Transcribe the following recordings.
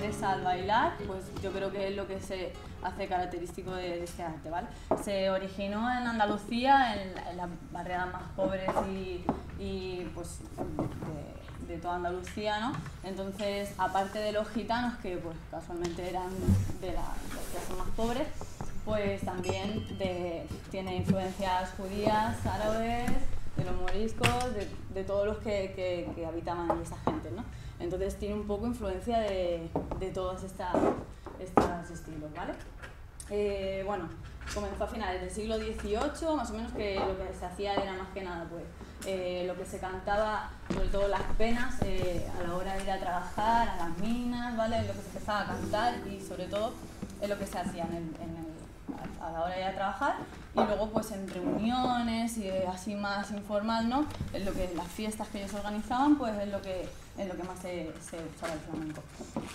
que al bailar, pues yo creo que es lo que se hace característico de, este arte, ¿vale? Se originó en Andalucía, en, las barriadas más pobres y, pues de, toda Andalucía, ¿no? Entonces, aparte de los gitanos, que pues casualmente eran de, la, las más pobres, pues también tiene influencias judías, árabes, de los moriscos, de, de todos los que, que, habitaban esa gente, ¿no? Entonces tiene un poco influencia de, de todos estos estilos, ¿vale? Eh, bueno, comenzó a finales del siglo XVIII, más o menos que lo que se hacía era más que nada, pues, eh, lo que se cantaba, sobre todo las penas, eh, a la hora de ir a trabajar, a las minas, ¿vale? Lo que se empezaba a cantar y sobre todo es lo que se hacía en el a la hora de ir a trabajar y luego pues en reuniones y así más informal, ¿no? Es lo que las fiestas que ellos organizaban pues es lo que es lo que más se, se usaba el flamenco.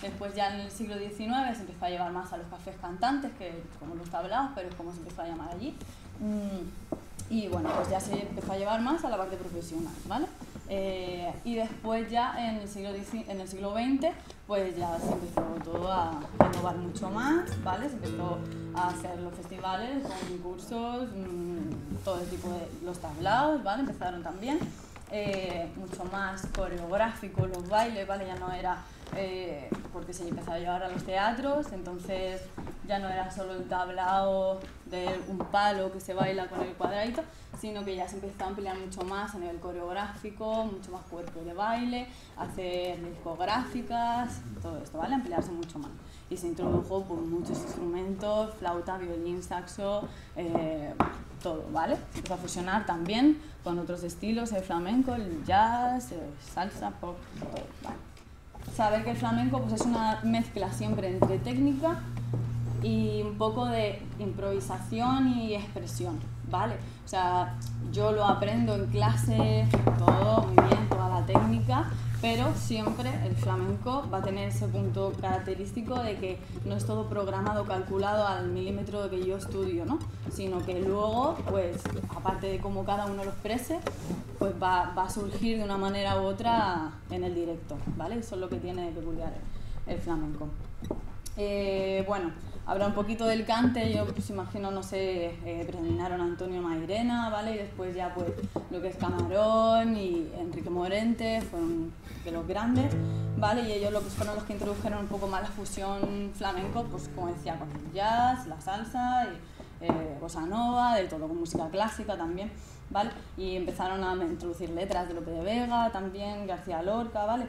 Después ya en el siglo XIX se empezó a llevar más a los cafés cantantes, que como los tablaos, pero es como se empezó a llamar allí. Mm, y bueno, pues ya se empezó a llevar más a la parte profesional, ¿vale? Eh, y después ya en el, siglo en el siglo XX, pues ya se empezó todo a renovar mucho más, ¿vale? Se empezó a hacer los festivales, concursos, mmm, todo el tipo de los tablaos, ¿vale? Empezaron también. Eh, mucho más coreográfico los bailes, ¿vale? Ya no era eh, porque se empezó a llevar a los teatros, entonces ya no era solo el tablao de un palo que se baila con el cuadradito, sino que ya se empezó a ampliar mucho más a nivel coreográfico, mucho más cuerpo de baile, hacer discográficas, todo esto, ¿vale? Ampliarse mucho más. Y se introdujo por muchos instrumentos, flauta, violín, saxo, eh, todo, ¿vale? Se empezó a fusionar también con otros estilos, el flamenco, el jazz, el salsa, pop, todo, ¿vale? saber que el flamenco pues, es una mezcla siempre entre técnica y un poco de improvisación y expresión, ¿vale? O sea, yo lo aprendo en clase, todo muy bien, toda la técnica, pero siempre el flamenco va a tener ese punto característico de que no es todo programado, calculado al milímetro que yo estudio, ¿no? Sino que luego, pues, aparte de cómo cada uno lo exprese, pues va, a surgir de una manera u otra en el directo, ¿vale? Eso es lo que tiene de peculiar el, flamenco. Eh, bueno, Habrá un poquito del cante, yo pues imagino, no sé, eh, predominaron Antonio Mairena, ¿vale? Y después ya pues lo que es Camarón y Enrique Morente, fueron de los grandes, ¿vale? Y ellos lo fueron los que introdujeron un poco más la fusión flamenco, pues como decía, con el jazz, la salsa, y, eh, bossa nova, de todo, con música clásica también, ¿vale? Y empezaron a introducir letras de Lope de Vega también, García Lorca, ¿vale?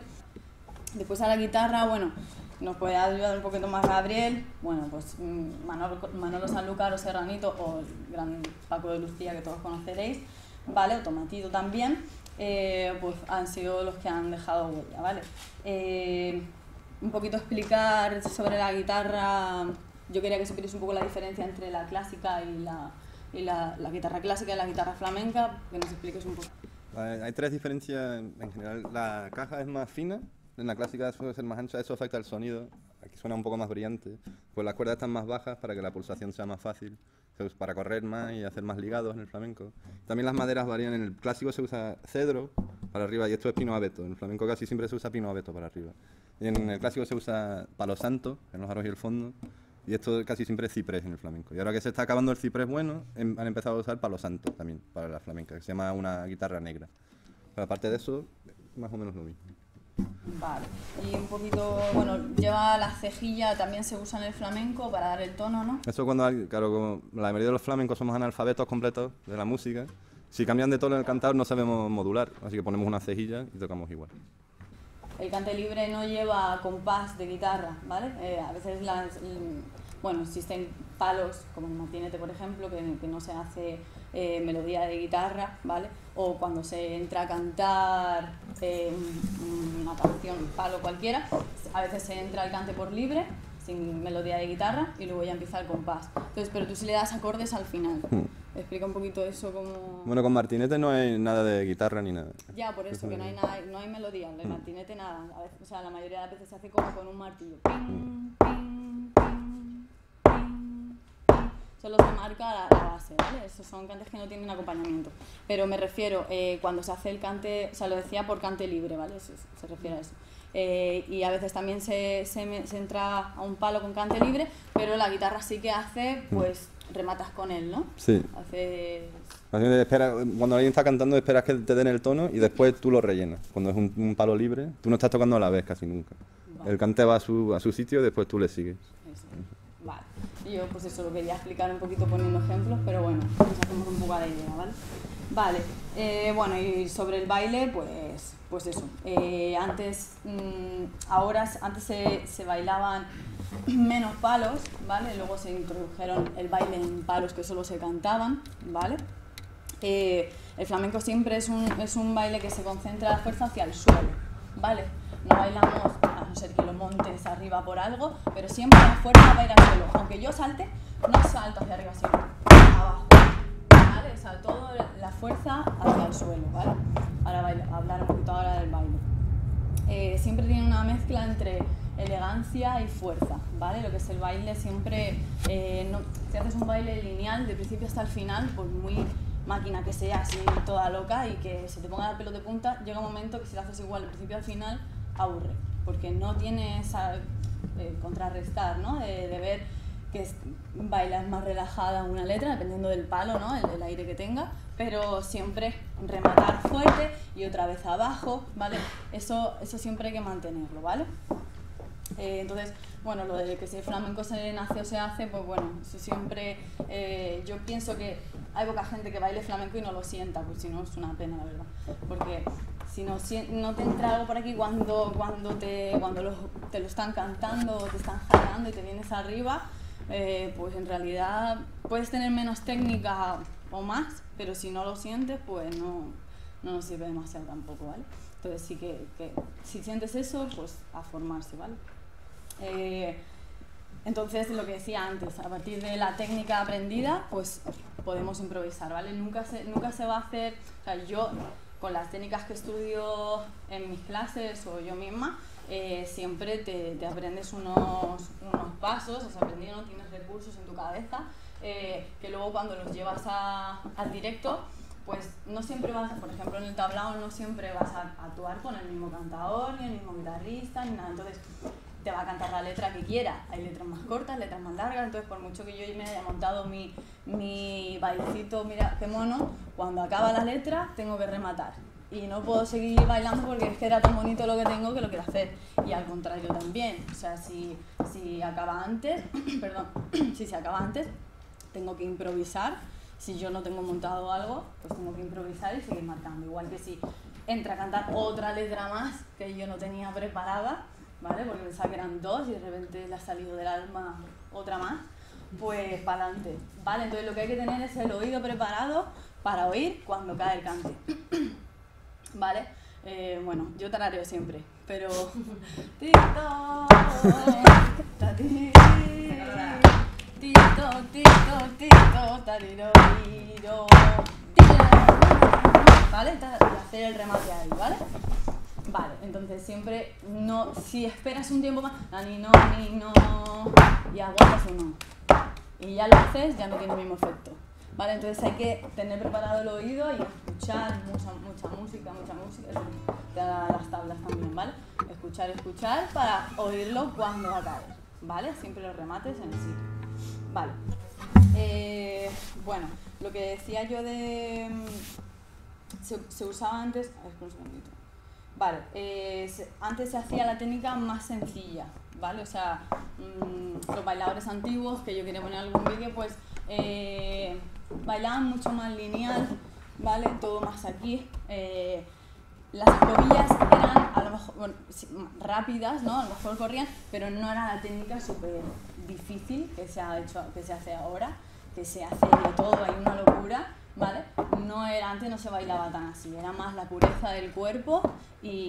Después a la guitarra, bueno, nos puede ayudar un poquito más Gabriel, bueno, pues mm, Manolo, Manolo Sanlúcar o Serranito o el gran Paco de Lucía que todos conoceréis, ¿vale? O Tomatito también, eh, pues han sido los que han dejado huella, ¿vale? Eh, un poquito explicar sobre la guitarra, yo quería que supierais un poco la diferencia entre la clásica y la, y la, guitarra clásica y la guitarra flamenca, que nos expliques un poco. Hay tres diferencias en general. La caja es más fina, en la clásica suele ser más ancha, eso afecta al sonido. Aquí suena un poco más brillante. Pues las cuerdas están más bajas para que la pulsación sea más fácil, para correr más y hacer más ligados en el flamenco. También las maderas varían. En el clásico se usa cedro para arriba y esto es pino abeto. En el flamenco casi siempre se usa pino abeto para arriba. Y en el clásico se usa palo santo, en los aros y el fondo. Y esto casi siempre es ciprés en el flamenco. Y ahora que se está acabando el ciprés bueno, em, han empezado a usar palo santo también para la flamenca, que se llama una guitarra negra. Pero aparte de eso, más o menos lo mismo. Vale. Y un poquito, bueno, lleva la cejilla, también se usa en el flamenco para dar el tono, ¿no? Eso cuando, claro, como la mayoría de los flamencos somos analfabetos completos de la música, si cambian de tono en el cantar no sabemos modular, así que ponemos una cejilla y tocamos igual. El cante libre no lleva compás de guitarra, ¿vale? Eh, a veces las, bueno, existen palos, como el martinete, por ejemplo, que, que no se hace eh, melodía de guitarra, ¿vale? O cuando se entra a cantar eh, una canción, palo cualquiera, a veces se entra el cante por libre, sin melodía de guitarra, y luego ya empieza el compás. Entonces, pero tú sí le das acordes al final. Hmm. Explica un poquito eso como... Bueno, con martinete no hay nada de guitarra ni nada. Ya, por eso, que no hay, nada, no hay melodía, en el hmm. martinete nada. A veces, o sea, la mayoría de las veces se hace como con un martillo. Ping, ping, ping, solo se marca la, la base, ¿vale? Esos son cantes que no tienen acompañamiento. Pero me refiero, eh, cuando se hace el cante, o sea, lo decía por cante libre, ¿vale? Se, se refiere a eso. Eh, y a veces también se, se, se entra a un palo con cante libre, pero la guitarra sí que hace, pues rematas con él, ¿no? Sí. Hace... Espera- cuando alguien está cantando esperas que te den el tono y después tú lo rellenas. Cuando es un, un palo libre, tú no estás tocando a la vez casi nunca. Vale. El cante va a su, a su sitio y después tú le sigues. Yo pues eso lo quería explicar un poquito poniendo ejemplos, pero bueno, nos hacemos un poco a la idea, ¿vale? Vale, eh, bueno, y sobre el baile, pues, pues eso. Eh, antes, mm, ahora, antes se, se bailaban menos palos, ¿vale? Luego se introdujeron el baile en palos que solo se cantaban, ¿vale? Eh, el flamenco siempre es un, es un baile que se concentra la fuerza hacia el suelo, ¿vale? No bailamos, a no ser que lo montes arriba por algo, pero siempre la fuerza va a ir al suelo. Aunque yo salte, no salto hacia arriba, sino abajo, ¿vale? O sea, toda la fuerza hacia el suelo, ¿vale? Ahora baila- hablar un poquito ahora del baile. Eh, siempre tiene una mezcla entre elegancia y fuerza, ¿vale? Lo que es el baile siempre, eh, si haces un baile lineal de principio hasta el final, pues muy máquina que sea así toda loca y que se te ponga el pelo de punta, llega un momento que si lo haces igual de principio al final, aburre, porque no tiene esa eh, contrarrestar, ¿no? De, ver que bailas más relajada una letra, dependiendo del palo, ¿no? El, el aire que tenga, pero siempre rematar fuerte y otra vez abajo, ¿vale? Eso, eso siempre hay que mantenerlo, ¿vale? Eh, entonces, bueno, lo de que si el flamenco se nace o se hace, pues bueno, eso siempre, eh, yo pienso que hay poca gente que baile flamenco y no lo sienta, pues si no es una pena, la verdad. Porque si no, sien- no te entra algo por aquí cuando, cuando, te, cuando lo- te lo están cantando o te están jalando y te vienes arriba, eh, pues en realidad puedes tener menos técnica o más, pero si no lo sientes, pues no, no nos sirve demasiado tampoco, ¿vale? Entonces sí que, que si sientes eso, pues a formarse, ¿vale? Eh, entonces, lo que decía antes, a partir de la técnica aprendida, pues podemos improvisar, ¿vale? Nunca se, nunca se va a hacer, o sea, yo con las técnicas que estudio en mis clases o yo misma, eh, siempre te, aprendes unos, unos pasos, has aprendido, tienes recursos en tu cabeza, eh, que luego cuando los llevas a- al directo, pues no siempre vas, por ejemplo en el tablao no siempre vas a actuar con el mismo cantador, ni el mismo guitarrista, ni nada, entonces te va a cantar la letra que quiera. Hay letras más cortas, letras más largas, entonces por mucho que yo me haya montado mi, mi bailecito, mira qué mono, cuando acaba la letra tengo que rematar. Y no puedo seguir bailando porque es que era tan bonito lo que tengo que lo quiero hacer. Y al contrario también, o sea, si, si acaba antes, perdón, si se acaba antes, tengo que improvisar. Si yo no tengo montado algo, pues tengo que improvisar y seguir marcando. Igual que si entra a cantar otra letra más que yo no tenía preparada, ¿vale? Porque pensaba que eran dos y de repente le ha salido del alma otra más, pues para adelante, ¿vale? Entonces lo que hay que tener es el oído preparado para oír cuando cae el cante, ¿vale? Eh, bueno, yo tarareo siempre, pero... Tito, tati, Tito, tito, tito, tariro, tiro. ¿Vale? Hacer el remate ahí, ¿vale? Vale, entonces siempre no, si esperas un tiempo más, ni no, ni no, y aguantas un no. Y ya lo haces, ya no tiene el mismo efecto. Vale, entonces hay que tener preparado el oído y escuchar mucha, mucha música, mucha música, te da las tablas también, ¿vale? Escuchar, escuchar para oírlo cuando va a caer, ¿vale? Siempre los remates en sitio. Vale. Eh, bueno, lo que decía yo de... mm, Se, se usaba antes... A ver, un segundito. Vale, eh, antes se hacía la técnica más sencilla, ¿vale? O sea, mm, los bailadores antiguos, que yo quería poner algún vídeo, pues eh, bailaban mucho más lineal, ¿vale? Todo más aquí. eh, las escobillas eran a lo mejor bueno, rápidas, ¿no? A lo mejor corrían, pero no era la técnica súper difícil que se ha hecho, que se hace ahora, que se hace de todo, hay una locura, ¿vale? No era, antes no se bailaba tan así, era más la pureza del cuerpo y,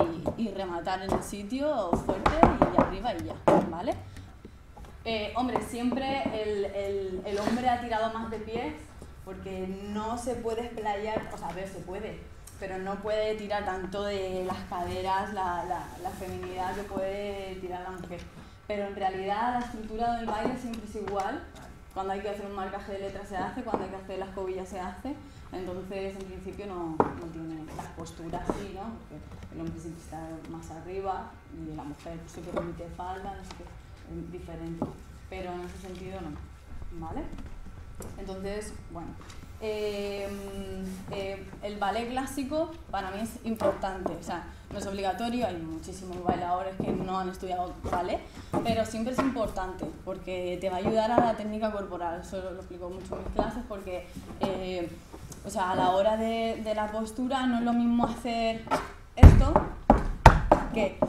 rematar en el sitio fuerte y arriba y ya, ¿vale? Eh, hombre, siempre el, el, el hombre ha tirado más de pies porque no se puede explayar, o sea, a ver, se puede, pero no puede tirar tanto de las caderas, la, la, la feminidad que puede tirar la mujer. Pero en realidad la estructura del baile siempre es igual, cuando hay que hacer un marcaje de letras se hace, cuando hay que hacer las cobillas se hace, entonces en principio no, no tiene las posturas así, ¿no? Porque el hombre siempre está más arriba y la mujer pues, se permite falda, no sé qué, es diferente, pero en ese sentido no, ¿vale? Entonces, bueno, eh, eh, el ballet clásico para mí es importante, o sea, no es obligatorio, hay muchísimos bailadores que no han estudiado ballet, pero siempre es importante porque te va a ayudar a la técnica corporal, eso lo explico mucho en mis clases porque, eh, o sea, a la hora de, la postura no es lo mismo hacer esto que,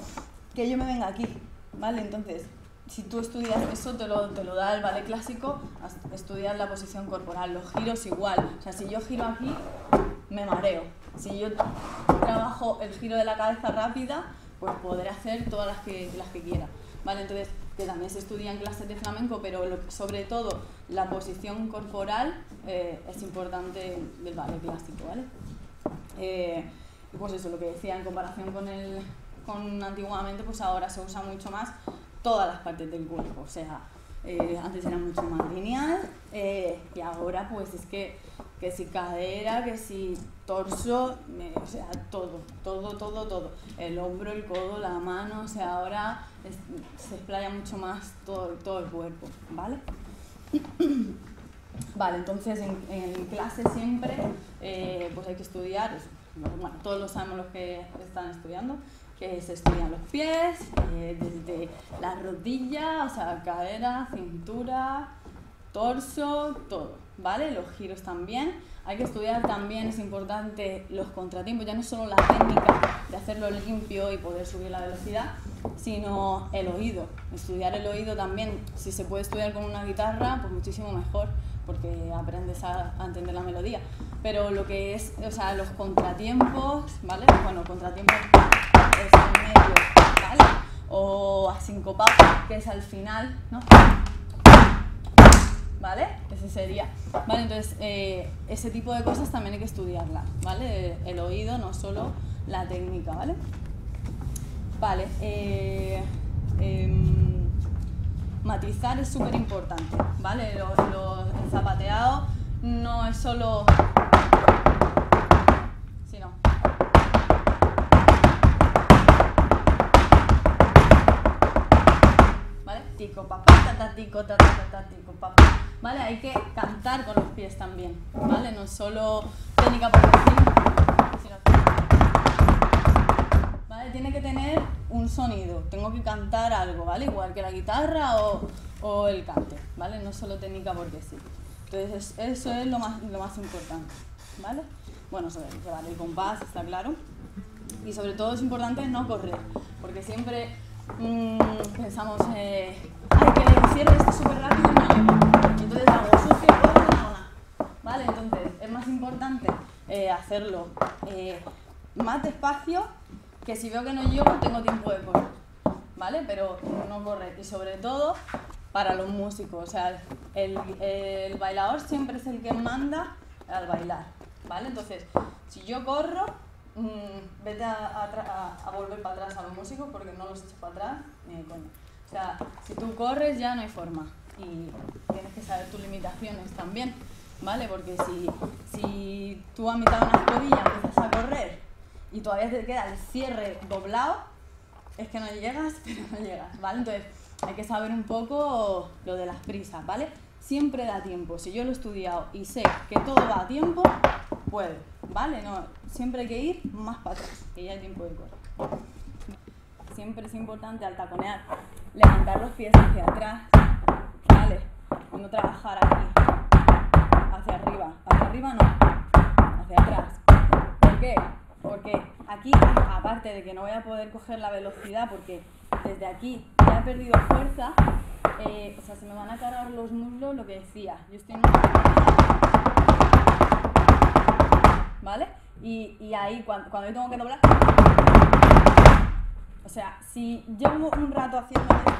que yo me venga aquí, ¿vale? Entonces, si tú estudias eso, te lo, te lo da el ballet clásico, estudiar la posición corporal, los giros igual. O sea, si yo giro aquí, me mareo. Si yo trabajo el giro de la cabeza rápida, pues podré hacer todas las que, las que quiera. ¿Vale? Entonces, que también se estudia en clases de flamenco, pero sobre todo la posición corporal eh, es importante del ballet clásico, ¿vale? Eh, pues eso, lo que decía, en comparación con, el, con antiguamente, pues ahora se usa mucho más todas las partes del cuerpo. O sea, eh, antes era mucho más lineal y ahora pues es que, que si cadera, que si torso, o sea, todo, todo, todo, todo. El hombro, el codo, la mano, o sea, ahora se explaya mucho más todo, todo el cuerpo, ¿vale? Vale, entonces en, clase siempre eh, pues hay que estudiar, bueno, todos lo sabemos los que están estudiando, que se estudian los pies, eh, desde la rodilla, o sea, cadera, cintura, torso, todo, ¿vale? Los giros también. Hay que estudiar también, es importante, los contratiempos, ya no solo la técnica de hacerlo limpio y poder subir la velocidad, sino el oído. Estudiar el oído también, si se puede estudiar con una guitarra, pues muchísimo mejor, porque aprendes a, entender la melodía. Pero lo que es, o sea, los contratiempos, ¿vale? Bueno, contratiempos es en medio, ¿vale? O a sincopado, que es al final, ¿no? ¿Vale? Ese sería. Vale, entonces eh, ese tipo de cosas también hay que estudiarla, ¿vale? El oído, no solo la técnica, ¿vale? Vale. Eh, eh, matizar es súper importante, ¿vale? Lo, lo, el zapateado no es solo tico, papá, ta, tico, ta, ta, tico, papá. ¿Vale? Hay que cantar con los pies también, ¿vale? No solo técnica por decir, sino ¿Vale? Tiene que tener un sonido, tengo que cantar algo, ¿vale? Igual que la guitarra o, o el cante, ¿vale? No solo técnica por decir. Entonces, eso es lo más, lo más importante, ¿vale? Bueno, sobre llevar el compás, está claro. Y sobre todo es importante no correr, porque siempre mmm, pensamos, eh, ay, que cierre esto súper rápido no llego. Y entonces hago sucio, ¿vale? Entonces es más importante eh, hacerlo eh, más despacio que si veo que no llego tengo tiempo de correr, ¿vale? Pero no correr. Y sobre todo para los músicos, o sea, el, el bailador siempre es el que manda al bailar, ¿vale? Entonces, si yo corro, mmm, vete a, a, a, volver para atrás a los músicos porque no los echas para atrás ni de coño. O sea, si tú corres ya no hay forma y tienes que saber tus limitaciones también, ¿vale? Porque si, si tú a mitad de una escobilla empiezas a correr y todavía te queda el cierre doblado, es que no llegas, pero no llegas, ¿vale? Entonces hay que saber un poco lo de las prisas, ¿vale? Siempre da tiempo. Si yo lo he estudiado y sé que todo va a tiempo, puedo. ¿vale? No, siempre hay que ir más para atrás, que ya hay tiempo de correr. Siempre es importante al taconear levantar los pies hacia atrás, ¿vale? No trabajar aquí, hacia arriba. Hacia arriba no, hacia atrás. ¿Por qué? Porque aquí, aparte de que no voy a poder coger la velocidad, porque desde aquí ya he perdido fuerza, eh, o sea, se me van a cargar los muslos, lo que decía. Yo estoy en ¿vale? Y, y ahí cuando, cuando, yo tengo que doblar, o sea, si llevo un rato haciendo esto,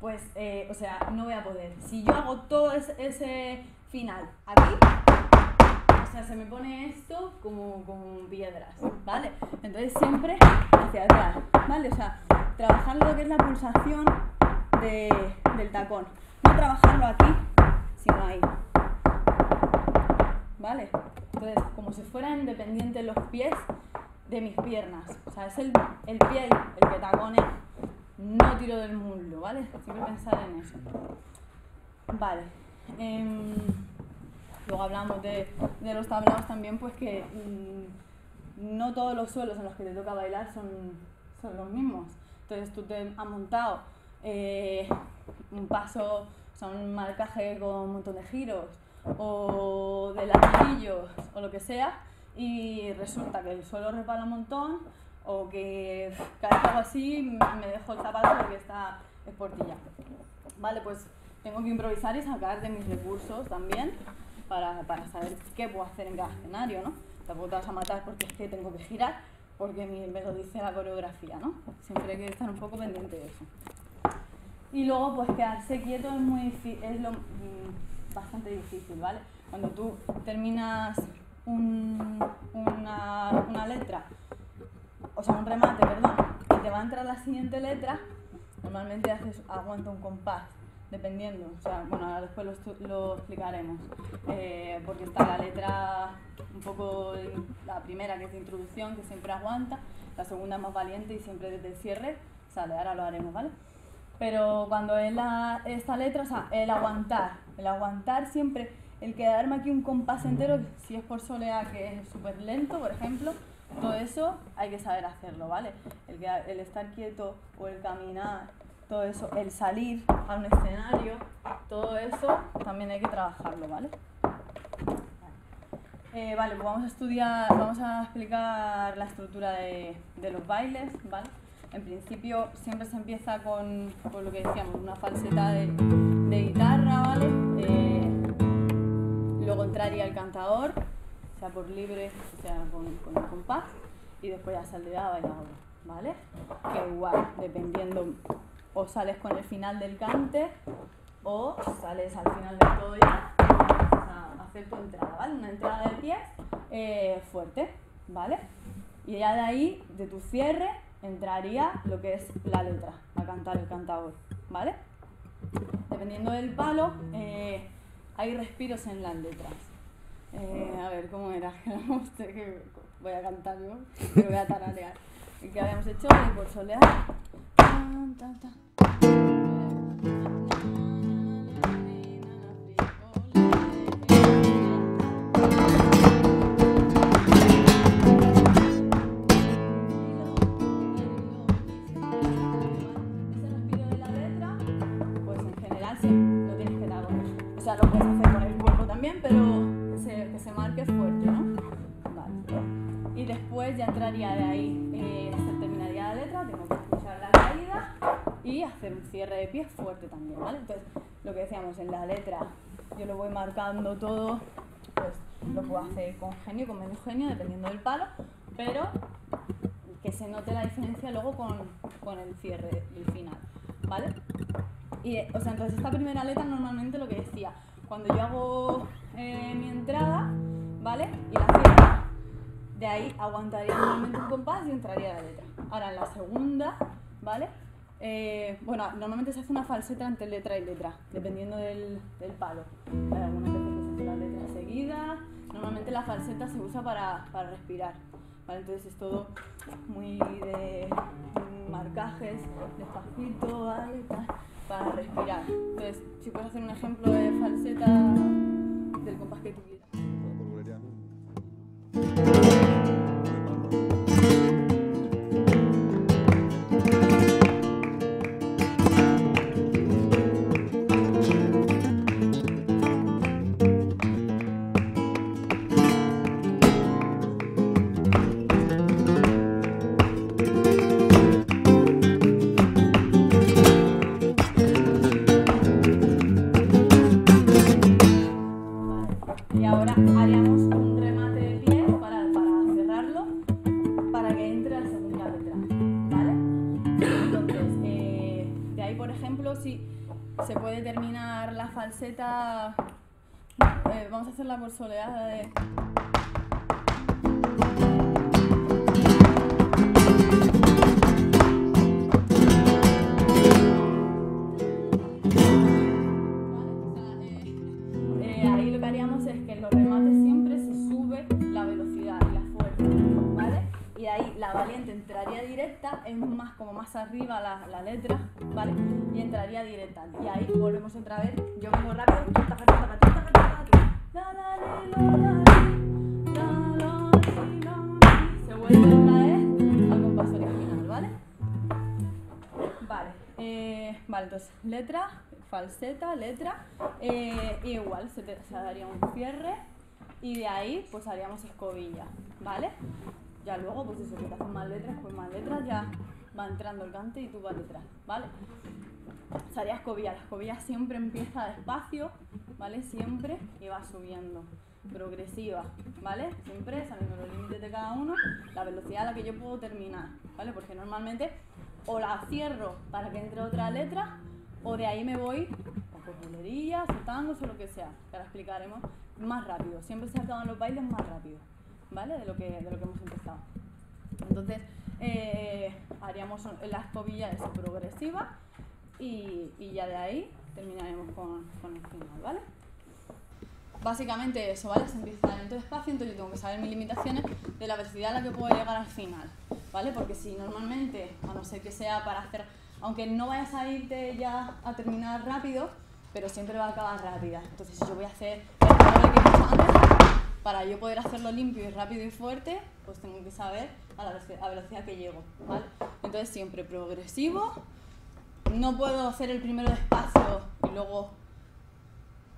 pues, eh, o sea, no voy a poder. Si yo hago todo ese, final aquí, o sea, se me pone esto como con piedras, ¿vale? Entonces siempre hacia atrás, ¿vale? O sea, trabajar lo que es la pulsación de- del tacón. No trabajarlo aquí, sino ahí. ¿Vale? Entonces, como si fueran independientes los pies de mis piernas. O sea, es el, el pie el, que taconea. No tiro del muslo, ¿vale? Siempre pensar en eso. Vale. em, luego hablamos de, de los tablaos también, pues que mm, no todos los suelos en los que te toca bailar son, son los mismos. Entonces tú te has montado eh, un paso, o sea, un marcaje con un montón de giros o de ladrillos o lo que sea y resulta que el suelo repala un montón o que cada vez así me dejo el zapato porque está esportillado. Vale, pues tengo que improvisar y sacar de mis recursos también para, para saber qué puedo hacer en cada escenario, ¿no? Tampoco te vas a matar porque es que tengo que girar, porque me lo dice la coreografía, ¿no? Siempre hay que estar un poco pendiente de eso. Y luego, pues quedarse quieto es muy difí- es mm, bastante difícil, ¿vale? Cuando tú terminas un- una, una letra, o sea, un remate, perdón, y te va a entrar la siguiente letra, normalmente haces, aguanta un compás, dependiendo, o sea, bueno, ahora después lo, lo explicaremos, eh, porque está la letra un poco, la primera que es de introducción, que siempre aguanta, la segunda más valiente y siempre desde el cierre sale, ahora lo haremos, ¿vale? Pero cuando es la, esta letra, o sea, el aguantar, el aguantar siempre, el quedarme aquí un compás entero, si es por soleá que es súper lento, por ejemplo, todo eso hay que saber hacerlo, ¿vale? El, el estar quieto o el caminar, todo eso, el salir a un escenario, todo eso también hay que trabajarlo, ¿vale? Eh, vale, pues vamos a estudiar, vamos a explicar la estructura de, de los bailes, ¿vale? En principio siempre se empieza con, con lo que decíamos, una falseta de, de guitarra, ¿vale? Luego entraría el cantador, sea por libre, o sea con, el compás, y después ya saldría bailador, ¿vale? Que igual, dependiendo, o sales con el final del cante, o sales al final del todo ya, a hacer tu entrada, ¿vale? Una entrada de pies eh, fuerte, ¿vale? Y ya de ahí, de tu cierre, entraría lo que es la letra, a cantar el cantador, ¿vale? Dependiendo del palo, eh, hay respiros en las letras. Eh, a ver, ¿cómo era? Voy a cantar yo, que voy a tararear. Que habíamos hecho de por solear. Después ya entraría de ahí, eh, terminaría la letra, tengo que escuchar la caída y hacer un cierre de pies fuerte también, ¿vale? Entonces, lo que decíamos en la letra, yo lo voy marcando todo, pues lo puedo hacer con genio, con menos genio, dependiendo del palo, pero que se note la diferencia luego con, con el cierre y final, ¿vale? Y, o sea, entonces esta primera letra normalmente lo que decía, cuando yo hago eh, mi entrada, ¿vale? Y la cierro, de ahí aguantaría normalmente un compás y entraría la letra. Ahora en la segunda, ¿vale? Eh, bueno, normalmente se hace una falseta entre letra y letra, dependiendo del, del palo. Hay algunas veces se hace la letra enseguida. Normalmente la falseta se usa para, para respirar. ¿vale? Entonces es todo muy de mm, marcajes, despacito, ¿vale? Para respirar. Entonces, si puedes hacer un ejemplo de falseta del compás que tú eh, vamos a hacerla por soleada de... directa, es más como más arriba la, letra, ¿vale? Y entraría directa. Y ahí volvemos otra vez, yo vengo rápido. Se vuelve otra vez al compás original, ¿vale? Vale, eh, vale, entonces letra, falseta, letra, eh, igual se, te- se daría un cierre y de ahí pues haríamos escobilla, ¿vale? Ya luego pues eso, que te hacen más letras, pues más letras ya va entrando el cante y tú vas detrás, ¿vale? Se haría escobilla, la escobilla siempre empieza despacio, ¿vale? Siempre y va subiendo, progresiva, ¿vale? Siempre sabiendo los límites de cada uno, la velocidad a la que yo puedo terminar, ¿vale? Porque normalmente o la cierro para que entre otra letra o de ahí me voy con bolerillas, o tangos o lo que sea, que ahora explicaremos más rápido. Siempre se acaban los bailes más rápido, ¿vale? De lo que, de lo que hemos empezado. Entonces, eh, haríamos la escobilla eso, progresiva y, y ya de ahí terminaremos con, con el final, ¿vale? Básicamente eso, ¿vale? Se empieza lento despacio, entonces yo tengo que saber mis limitaciones de la velocidad a la que puedo llegar al final, ¿vale? Porque si normalmente, a no ser que sea para hacer, aunque no vayas a irte ya a terminar rápido, pero siempre va a acabar rápida. Entonces yo voy a hacer el que he hecho antes, para yo poder hacerlo limpio y rápido y fuerte, pues tengo que saber a la velocidad, que llego, ¿vale? Entonces siempre progresivo, no puedo hacer el primero despacio y luego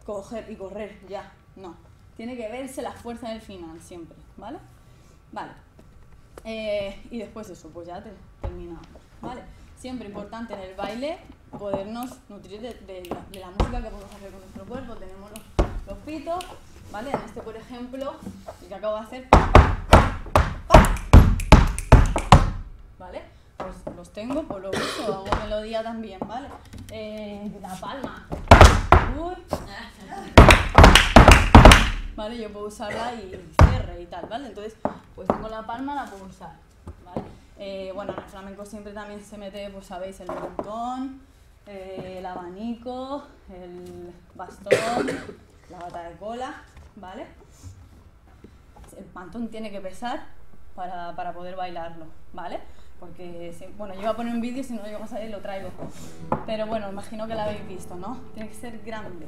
coger y correr ya, no. Tiene que verse la fuerza del final siempre, ¿vale? Vale. Eh, y después eso, pues ya te, terminamos, ¿vale? Siempre importante en el baile podernos nutrir de, la, música que podemos hacer con nuestro cuerpo. Tenemos los pitos, ¿vale? En este, por ejemplo, el que acabo de hacer, ¿vale? Pues los tengo, pues lo uso, hago melodía también, ¿vale? Eh, la palma. Uy. ¿Vale? Yo puedo usarla y cierre y tal, ¿vale? Entonces, pues tengo la palma, la puedo usar, ¿vale? Eh, bueno, en el flamenco siempre también se mete, pues sabéis, el montón, eh, el abanico, el bastón, la bata de cola, ¿vale? El mantón tiene que pesar para, para poder bailarlo, ¿vale? Porque, bueno, yo voy a poner un vídeo, si no llego a salir lo traigo. Pero bueno, imagino que lo habéis visto, ¿no? Tiene que ser grande,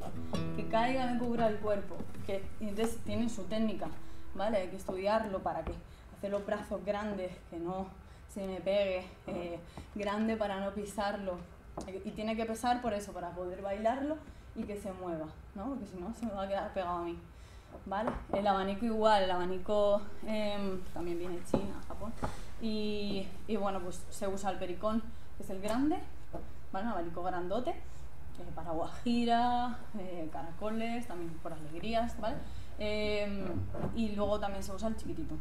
que caiga, me cubra el cuerpo. Que, entonces tienen su técnica, ¿vale? Hay que estudiarlo para que hacer los brazos grandes, que no se me pegue, eh, grande para no pisarlo. Y tiene que pesar por eso, para poder bailarlo y que se mueva, ¿no? Porque si no, se me va a quedar pegado a mí. ¿Vale? El abanico igual, el abanico em, también viene de China, Japón. Y, y bueno, pues se usa el pericón, que es el grande, ¿vale? Un abanico grandote, eh, para guajira, eh, caracoles, también por alegrías, ¿vale? Em, y luego también se usa el chiquitito,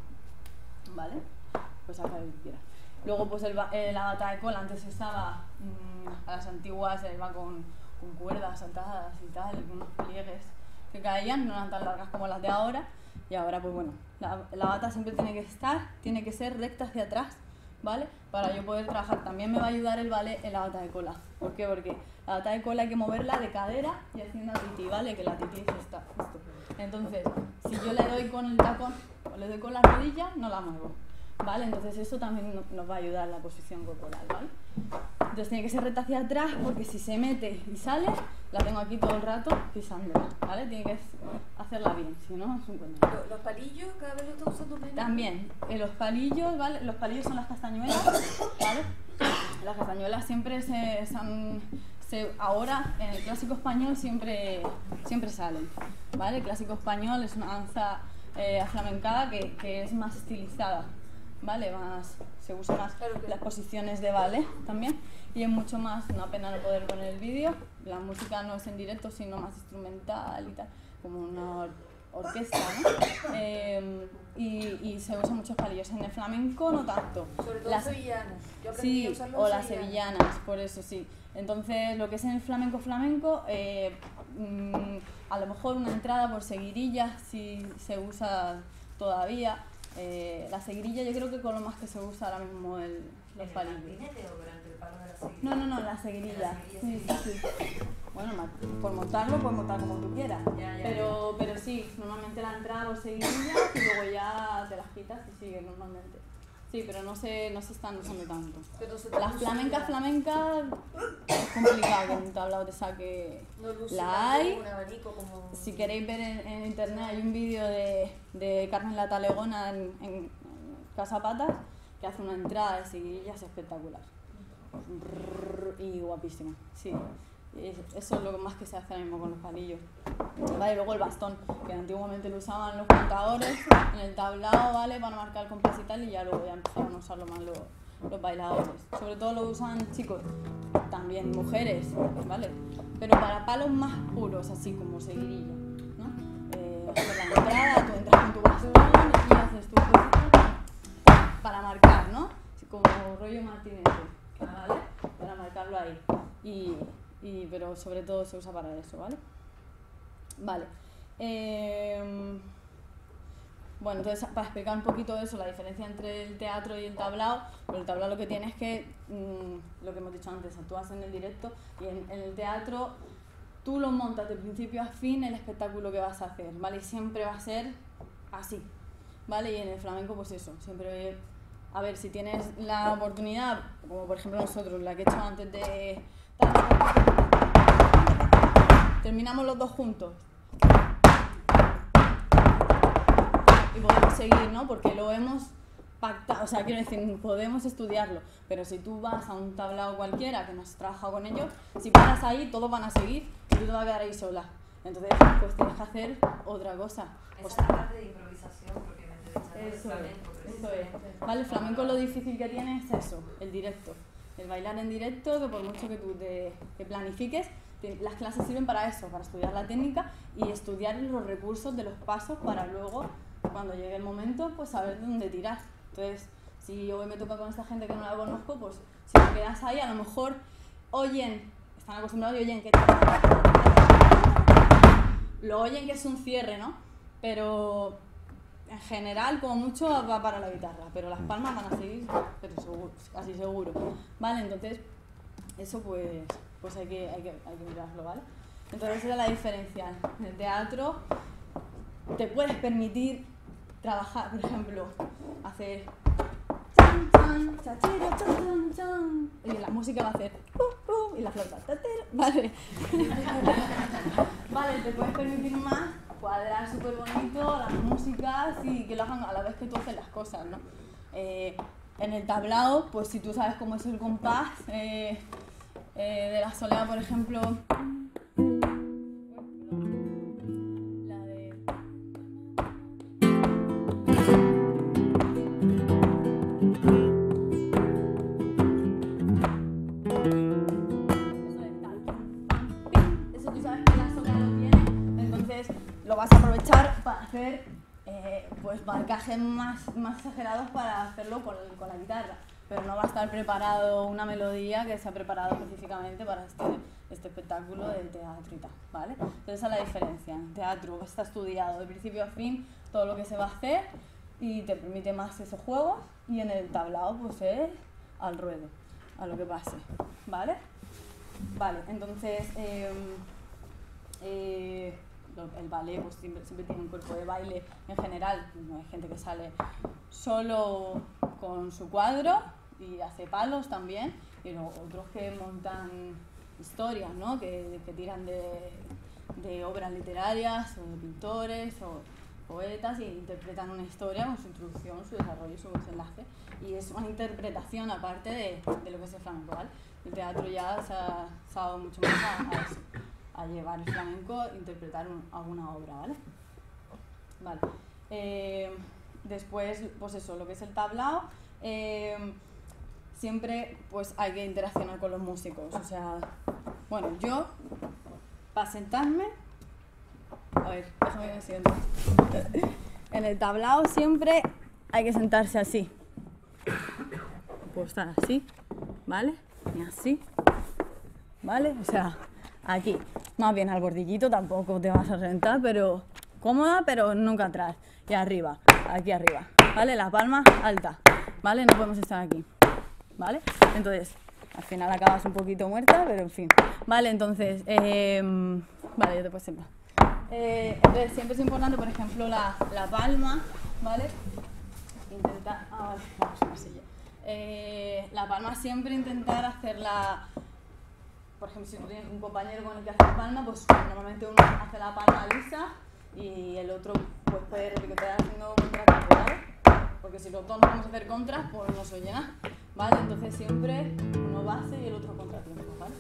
¿vale? Pues acá el que quiera. Luego, pues el, eh, la bata de cola antes se usaba mm, a las antiguas, se iba con, con cuerdas atadas y tal, unos pliegues que caían, no eran tan largas como las de ahora. Y ahora, pues bueno, la, bata siempre tiene que estar, tiene que ser recta hacia atrás, ¿vale? Para yo poder trabajar. También me va a ayudar el ballet en la bata de cola. ¿Por qué? Porque la bata de cola hay que moverla de cadera y haciendo titi, ¿vale? Que la titi es esta, esto. Entonces, si yo le doy con el tacón o le doy con la rodilla, no la muevo. ¿Vale? Entonces eso también no- nos va a ayudar la posición corporal, ¿vale? Entonces tiene que ser recta hacia atrás porque si se mete y sale, la tengo aquí todo el rato pisándola, ¿vale? Tiene que hacerla bien, si no es un. Lo- Los palillos cada vez lo está usando menos. También, eh, los palillos, ¿vale? Los palillos son las castañuelas, ¿vale? Las castañuelas siempre se, se han- ahora en el clásico español siempre, siempre salen, ¿vale? El clásico español es una danza eh, aflamencada que, que es más estilizada, ¿vale? Más, se usa más Claro las posiciones de ballet también y es mucho más, una pena no poder poner el vídeo, la música no es en directo sino más instrumental y tal, como una or- orquesta, ¿no? Eh, y, y se usan muchos palillos. En el flamenco no tanto. Sobre todo Las- sevillanas. Yo aprendí a Sí, usarlo o las sevillanas, por eso sí. Entonces, lo que es en el flamenco flamenco, eh, mm, a lo mejor una entrada por seguirilla si se usa todavía. Eh, la seguirilla yo creo que con lo más que se usa ahora mismo el, los ¿En el palillos. o durante el palo de la? No, no, no, la seguirilla. La seguirilla, Sí, sí, sí. Bueno, por montarlo, puedes montar como tú quieras. Ya, ya, pero, pero sí, normalmente la entrada por seguidilla y luego ya te las quitas y sigue normalmente. Sí, pero no se, no se están usando tanto. Pero se Las flamencas, la- flamencas, es complicado que un tablao te saque. No La hay. como un abanico como... Si queréis ver en, en internet, hay un vídeo de, de Carmen La Talegona en, en, en Casa Patas que hace una entrada de seguidillas espectacular. Y guapísima, sí. Eso es lo más que se hace ahora mismo con los palillos. Vale, luego el bastón, que antiguamente lo usaban los contadores en el tablao, ¿vale? Para marcar el compás y tal, y ya luego ya empezaron a usarlo más los, bailadores. Sobre todo lo usan chicos, también mujeres, ¿vale? Pero para palos más puros, así como seguidilla, ¿no? Eh, la entrada, tú entras con tu bastón y haces tu para marcar, ¿no? Como rollo martinete, ¿vale? Para marcarlo ahí. Y, y, pero sobre todo se usa para eso, ¿vale? Vale. Em, bueno, entonces para explicar un poquito eso, la diferencia entre el teatro y el tablao, pues el tablao lo que tiene es que, mm, lo que hemos dicho antes, actúas en el directo y en, en el teatro tú lo montas de principio a fin el espectáculo que vas a hacer, ¿vale? Y siempre va a ser así, ¿vale? Y en el flamenco pues eso, siempre, a ver, si tienes la oportunidad, como por ejemplo nosotros, la que he hecho antes de... Terminamos los dos juntos. y podemos seguir, ¿no? Porque lo hemos pactado, o sea, quiero decir, podemos estudiarlo, pero si tú vas a un tablao cualquiera que no has trabajado con ellos, si paras ahí, todos van a seguir y tú te vas a quedar ahí sola. Entonces, pues tienes que hacer otra cosa. O Esa sea, parte de improvisación ¿no? El eso flamenco, es, eso es. Vale, el flamenco lo difícil que tiene es eso, el directo. El bailar en directo, que por mucho que tú te, te planifiques, las clases sirven para eso, para estudiar la técnica y estudiar los recursos de los pasos para luego, cuando llegue el momento, pues saber de dónde tirar. Entonces, si hoy me toca con esta gente que no la conozco, pues si te quedas ahí, a lo mejor oyen, están acostumbrados y oyen que lo oyen que es un cierre, ¿no? Pero en general, como mucho, va para la guitarra, pero las palmas van a seguir, pero seguro, casi seguro. ¿Vale? Entonces, eso pues, pues hay, que, hay, que, hay que mirarlo, ¿vale? Entonces, esa es la diferencia. En el teatro te puedes permitir trabajar, por ejemplo, hacer chan, chan, chachero, chan, chan, y la música va a hacer uh, uh, y la flauta tatero, vale. vale, te puedes permitir más cuadrar súper bonito las músicas y que lo hagan a la vez que tú haces las cosas, ¿no? Eh, en el tablao, pues si tú sabes cómo es el compás eh, eh, de la soleá, por ejemplo, la de... Eso tú sabes que la sola lo tiene, entonces lo vas a aprovechar para hacer eh, pues marcajes más, más exagerados para hacerlo con, con la guitarra, pero no va a estar preparado una melodía que se ha preparado específicamente para este, este espectáculo del teatro y tal, ¿vale? Entonces esa es la diferencia, en teatro está estudiado de principio a fin todo lo que se va a hacer y te permite más esos juegos y en el tablao pues es al ruedo, a lo que pase, ¿vale? Vale, entonces em, eh, el ballet pues, siempre, siempre tiene un cuerpo de baile en general. No hay gente que sale solo con su cuadro y hace palos también, y luego otros que montan historias, ¿no? que, que tiran de, obras literarias o de pintores o poetas y interpretan una historia con su introducción, su desarrollo, su desenlace. Y es una interpretación aparte de, lo que es el flamenco, ¿vale? El teatro ya se ha, se dado mucho más a, a eso, a llevar el flamenco, interpretar un- alguna obra, ¿vale? Vale. Eh, después, pues eso, lo que es el tablao, eh, siempre pues hay que interaccionar con los músicos. O sea, bueno, yo, para sentarme, a ver, déjame que me siento. En el tablao siempre hay que sentarse así. Puedo estar así, ¿vale? Y así, ¿vale? O sea, aquí. más bien al bordillito, tampoco te vas a rentar, pero cómoda, pero nunca atrás. Y arriba, aquí arriba, ¿vale? La palma alta, ¿vale? No podemos estar aquí, ¿vale? Entonces, al final acabas un poquito muerta, pero en fin. Vale, entonces, em, vale, yo te puedo sentar. Eh, entonces, siempre es importante, por ejemplo, la, la palma, ¿vale? Intentar. Ah, vale, vamos a una silla. Eh, la palma siempre intentar hacerla. Por ejemplo, si tienes un compañero con el que haces palma, pues normalmente uno hace la palma lisa y el otro pues puede repiquetear haciendo contratiempo, ¿vale? Porque si los dos no vamos a hacer contras, pues no se nada, ¿vale? Entonces siempre uno base y el otro contratiempo, ¿vale?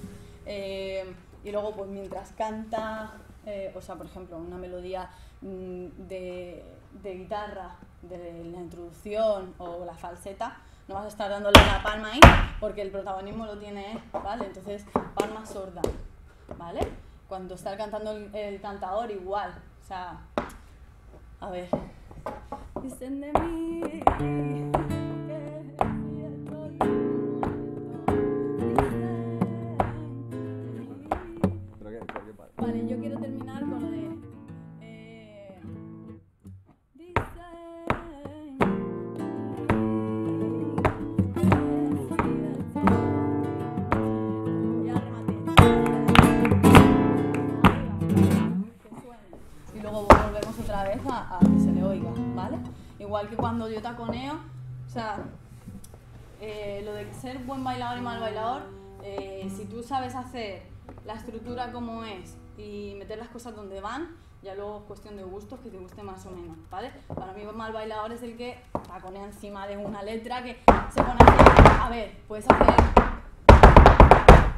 Eh, y luego, pues mientras canta, eh, o sea, por ejemplo, una melodía mm, de, guitarra, de la introducción o la falseta, no vas a estar dándole la palma ahí porque el protagonismo lo tiene ¿vale? Entonces, palma sorda, ¿vale? Cuando está cantando el, el cantador, igual, o sea, a ver. Dicen de mí a, que se le oiga, ¿vale? Igual que cuando yo taconeo, o sea, eh, lo de ser buen bailador y mal bailador, eh, si tú sabes hacer la estructura como es y meter las cosas donde van, ya luego es cuestión de gustos que te guste más o menos, ¿vale? Para mí mal bailador es el que taconea encima de una letra que se pone a ver, puedes hacer,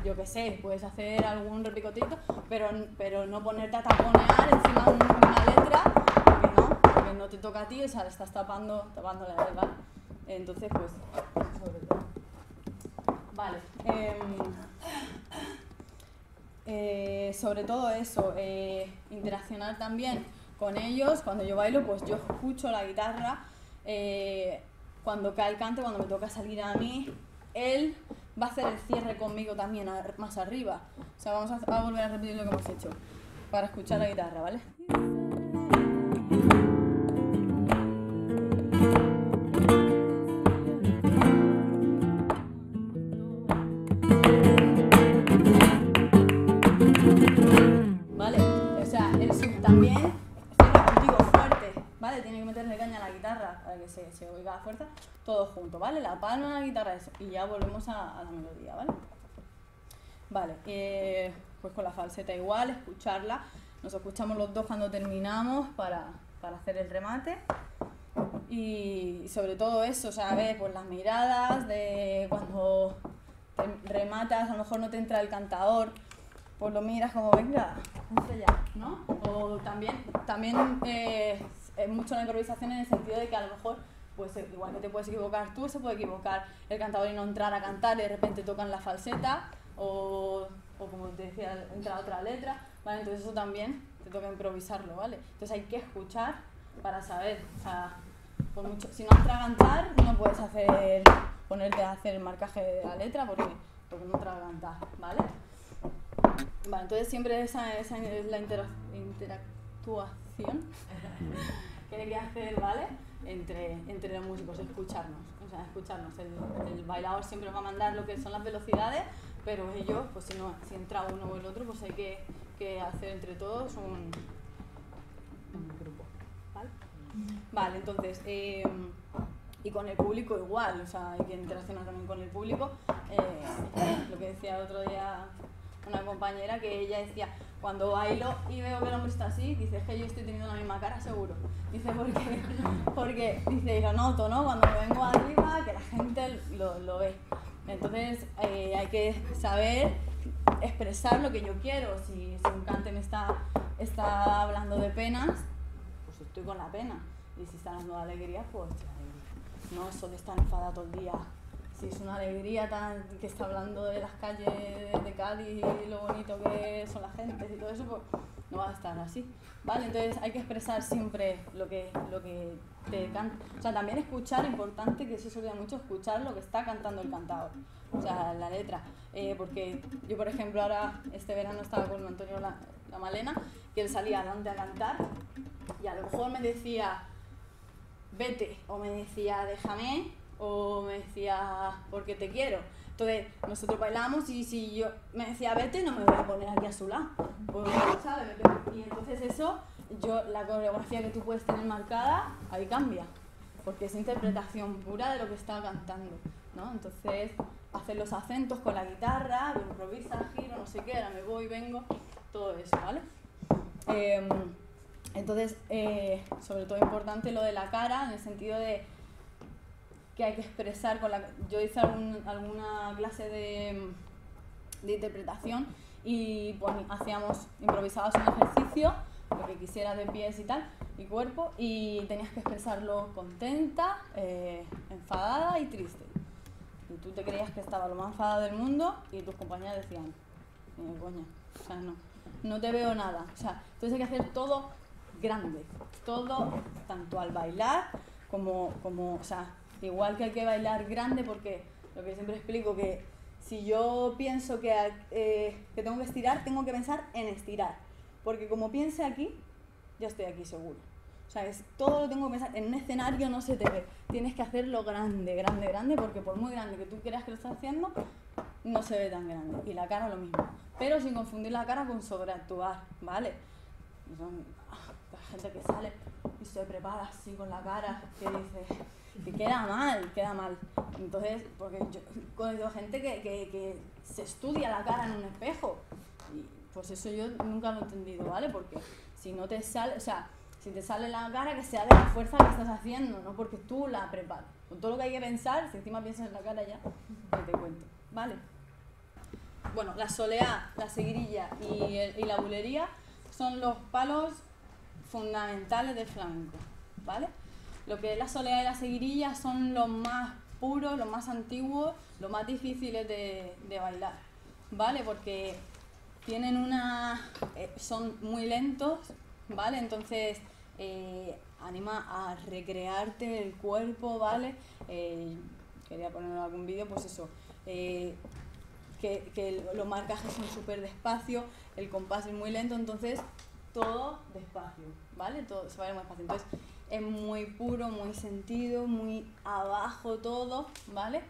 yo qué sé, puedes hacer algún repicotito, pero, pero no ponerte a taconear encima de un- no, te toca a ti, o sea, le estás tapando, tapando la ¿vale? Entonces, pues, sobre todo. Vale. em, eh, sobre todo eso, eh, interaccionar también con ellos. Cuando yo bailo, pues yo escucho la guitarra. eh, cuando cae el cante, cuando me toca salir a mí, él va a hacer el cierre conmigo también a- más arriba. O sea, vamos a, a volver a repetir lo que hemos hecho para escuchar la guitarra. ¿Vale? Guitarra para que se, se oiga la fuerza, todo junto, ¿vale? La palma, la guitarra, eso. Y ya volvemos a, a la melodía, ¿vale? Vale, eh, pues con la falseta igual, escucharla. Nos escuchamos los dos cuando terminamos para, para hacer el remate. Y sobre todo eso, a ver, pues las miradas de cuando te rematas, a lo mejor no te entra el cantador, pues lo miras como, venga, ya, ¿no? O también, también eh, es mucho la improvisación en el sentido de que a lo mejor, pues eh, igual que te puedes equivocar tú, se puede equivocar el cantador y no entrar a cantar y de repente tocan la falseta, o, como te decía, entra otra letra, ¿vale? Entonces eso también te toca improvisarlo, ¿vale? Entonces hay que escuchar para saber, o sea, mucho, si no entra a cantar, no puedes hacer, ponerte a hacer el marcaje de la letra porque, porque no entra a cantar, ¿vale? Vale, entonces siempre esa, esa es la intera- que hay que hacer, ¿vale? Entre, entre los músicos, escucharnos, o sea, escucharnos. El, el bailador siempre va a mandar lo que son las velocidades, pero ellos, pues si no, si entra uno o el otro, pues hay que, que hacer entre todos un, un grupo, ¿vale? Vale, entonces, eh, y con el público igual, o sea, hay que interaccionar también con el público. Eh, lo que decía el otro día una compañera, que ella decía, cuando bailo y veo que el hombre está así, dice, es que yo estoy teniendo la misma cara, seguro. Dice, porque, porque dice, lo noto, ¿no? Cuando vengo arriba, que la gente lo, lo ve. Entonces, eh, hay que saber expresar lo que yo quiero. Si, si un cante me está, está hablando de penas, pues estoy con la pena. Y si está de alegría, pues. No eso de estar enfadado todo el día. Si es una alegría tan que está hablando de las calles de Cádiz y lo bonito que son las gentes y todo eso, pues no va a estar así, ¿vale? Entonces hay que expresar siempre lo que, lo que te canta. O sea, también escuchar, importante, que se olvida mucho, escuchar lo que está cantando el cantador, o sea, la letra. Eh, porque yo, por ejemplo, ahora este verano estaba con Antonio La, la Malena, que él salía adelante a cantar y a lo mejor me decía, vete, o me decía, déjame, o me decía, porque te quiero. Entonces, nosotros bailamos y si yo me decía, vete, no me voy a poner aquí a su lado. Y entonces eso, yo, la coreografía que tú puedes tener marcada, ahí cambia. Porque es interpretación pura de lo que está cantando, ¿no? Entonces, hacer los acentos con la guitarra, improvisa, giro, no sé qué, ahora me voy, vengo, todo eso, ¿vale? Em, entonces, eh, sobre todo importante lo de la cara, en el sentido de que hay que expresar con la... Yo hice algún- alguna clase de, de interpretación y pues, hacíamos, improvisabas un ejercicio, lo que quisieras de pies y tal, y cuerpo, y tenías que expresarlo contenta, eh, enfadada y triste. Y tú te creías que estaba lo más enfadado del mundo y tus compañeras decían, "Ni de coña, o sea, no, no te veo nada. O sea, entonces hay que hacer todo grande, todo, tanto al bailar como, como, o sea, igual que hay que bailar grande porque lo que siempre explico que si yo pienso que, eh, que tengo que estirar, tengo que pensar en estirar. Porque como piense aquí, ya estoy aquí seguro. O sea, es, todo lo tengo que pensar. En un escenario no se te ve. Tienes que hacerlo grande, grande, grande, porque por muy grande que tú creas que lo estás haciendo, no se ve tan grande. Y la cara lo mismo. Pero sin confundir la cara con sobreactuar, ¿vale? Son ah, la gente que sale y se prepara así con la cara, que dice, que queda mal, queda mal. Entonces, porque yo conozco gente que, que, se estudia la cara en un espejo. Y pues eso yo nunca lo he entendido, ¿vale? Porque si no te sale, o sea, si te sale la cara, que sea de la fuerza que estás haciendo, no porque tú la preparas. Con todo lo que hay que pensar, si encima piensas en la cara ya, te cuento, ¿vale? Bueno, la soleá, la seguirilla y la bulería son los palos fundamentales del flamenco, ¿vale? Lo que es la soleá y la seguirilla son los más puros, los más antiguos, los más difíciles de, bailar, ¿vale? Porque tienen una... eh, son muy lentos, ¿vale? Entonces eh, anima a recrearte el cuerpo, ¿vale? Eh, quería poner algún vídeo, pues eso. eh, que, que los marcajes son súper despacio, el compás es muy lento, entonces todo despacio, ¿vale? Todo se va a muy despacio. Entonces es muy puro, muy sentido, muy abajo todo, ¿vale?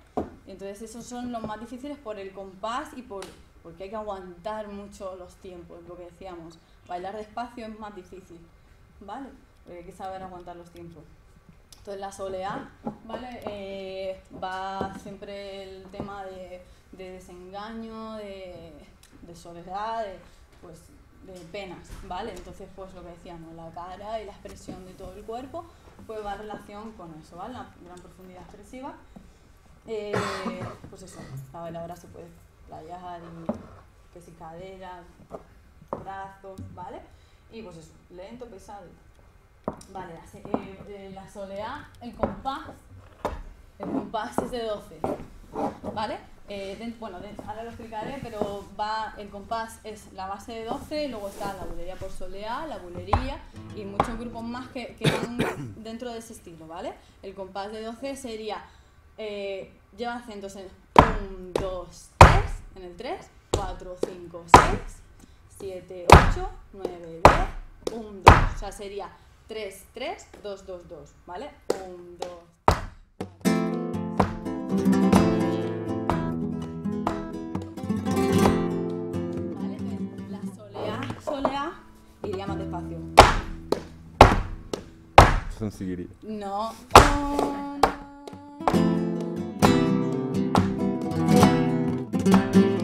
Entonces esos son los más difíciles por el compás y por porque hay que aguantar mucho los tiempos, lo que decíamos. Bailar despacio es más difícil, ¿vale? Porque hay que saber aguantar los tiempos. Entonces la soleá, ¿vale? Eh, va siempre el tema de, de desengaño, de, de soledad, de, pues, penas, ¿vale? Entonces pues lo que decíamos, la cara y la expresión de todo el cuerpo, pues va en relación con eso, ¿vale? La gran profundidad expresiva. Eh, pues eso, la bailadora se puede playar y que si cadera, brazos, ¿vale? Y pues eso, lento, pesado. Vale, la, eh, eh, la soleá, el compás, el compás es de 12, ¿vale? Eh, den- bueno, den- ahora lo explicaré, pero va, el compás es la base de 12, luego está la bulería por soleá, la bulería y muchos grupos más que, que van dentro de ese estilo, ¿vale? El compás de 12 sería, eh, lleva acentos en 1, 2, 3, en el 3, 4, 5, 6, 7, 8, 9, 10, 1, 2. O sea, sería 3, 3, 2, 2, 2, ¿vale? 1, 2, iría más despacio. Son seguiría. No. Oh, no.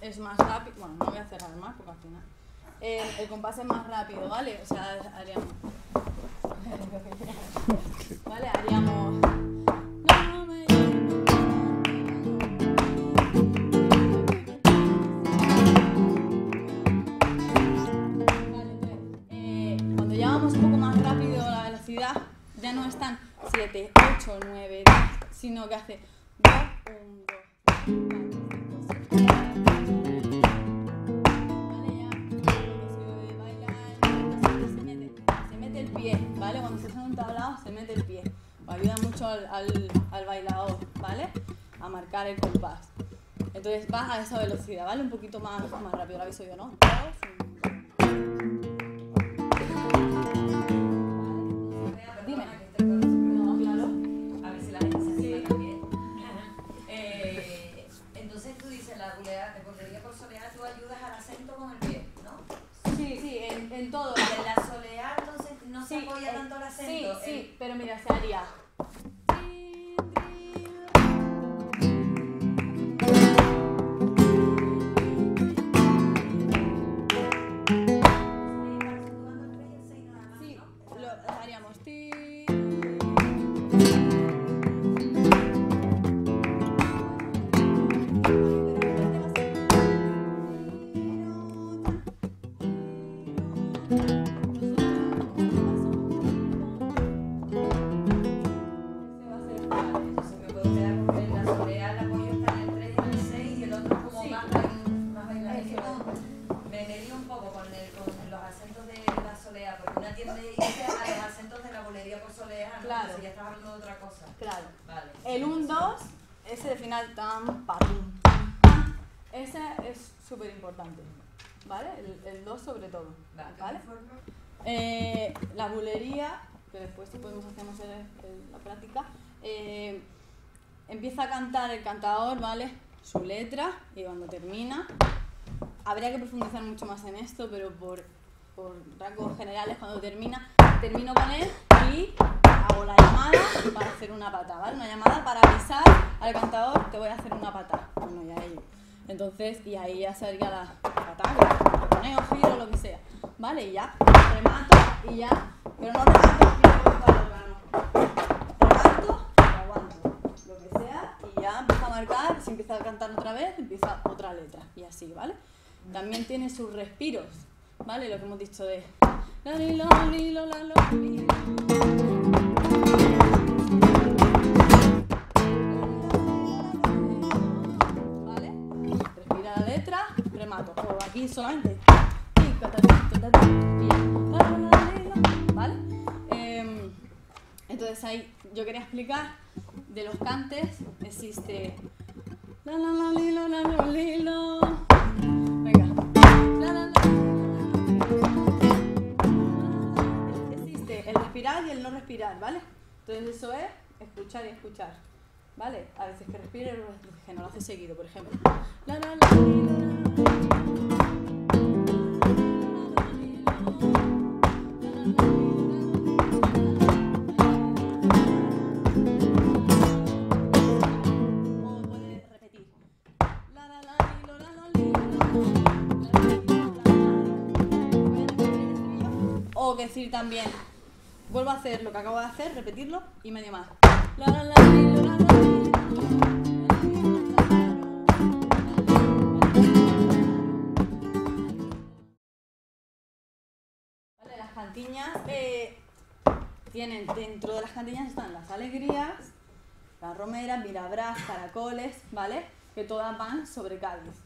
es, más rápido. Bueno, no voy a cerrar más porque al final. El compás es más rápido, ¿vale? O sea, haríamos. vale, haríamos. ya no están 7, 8, 9, 10, sino que hace ¿vale? Cuando se hace un tablao, se mete el pie. Ayuda mucho al, al, bailador, ¿vale? A marcar el compás. Entonces vas a esa velocidad, ¿vale? Un poquito más, más rápido, lo aviso yo, ¿no? Eh, tanto el Sí, sí, pero mira, se haría. Súper importante. ¿Vale? El 2 sobre todo. Vale. Eh, la bulería, que después si podemos hacemos el- el- la práctica, eh, empieza a cantar el cantador, ¿vale? Su letra y cuando termina, habría que profundizar mucho más en esto, pero por, por rasgos generales, cuando termina, termino con él y hago la llamada para hacer una pata, ¿vale? Una llamada para avisar al cantador, te voy a hacer una pata. Bueno, ya ello. Entonces, y ahí ya sería la pata, poneo, giro, lo que sea, ¿vale? Y ya, remato y ya, pero no remato, giro, vuelta loca, no. Remato, aguanto, lo que sea, y ya empieza a marcar, si empieza a cantar otra vez, empieza otra letra, y así, ¿vale? También tiene sus respiros, ¿vale? Lo que hemos dicho de... li, lo. ¿Vale? Em, entonces ahí yo quería explicar de los cantes existe. Existe el respirar y el no respirar, ¿vale? Entonces eso es escuchar y escuchar. ¿Vale? A veces que respire que no lo hace seguido, por ejemplo. La, la, la. O decir también, vuelvo a hacer lo que acabo de hacer, repetirlo y medio más. Las cantiñas eh, tienen dentro de las cantiñas están las alegrías, las romeras, mirabras, caracoles, ¿vale? Que todas van sobre Cádiz,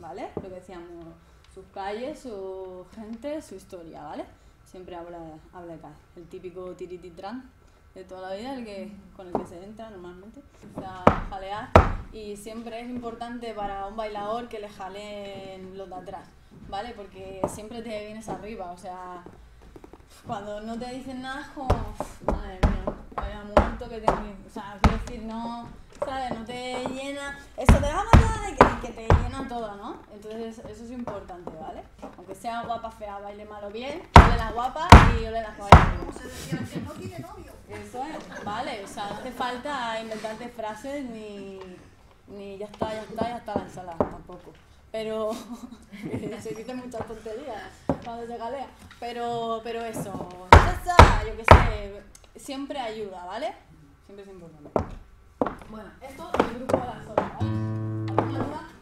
¿vale? Lo que decíamos, sus calles, su gente, su historia, ¿vale? Siempre habla, habla de Cádiz. El típico tirititran de toda la vida, el que, con el que se entra normalmente, a jalear. Y siempre es importante para un bailador que le jaleen los de atrás, ¿vale? Porque siempre te vienes arriba, o sea, cuando no te dicen nada es como, madre mía, vaya momento que te... O sea, quiero decir, no, ¿sabes? No te llena... Eso te da matar de que, que te llena todo, ¿no? Entonces eso es importante, ¿vale? Aunque sea guapa, fea, baile malo bien, ole la guapa y ole la fea. Eso es, vale, o sea, no hace falta inventarte frases ni, ni ya está, ya está, ya está la ensalada, tampoco. Pero se dicen muchas tonterías cuando se galea. Pero, pero eso, está, yo qué sé, siempre ayuda, ¿vale? Siempre es importante. Bueno, esto es el grupo de las soleas, ¿vale?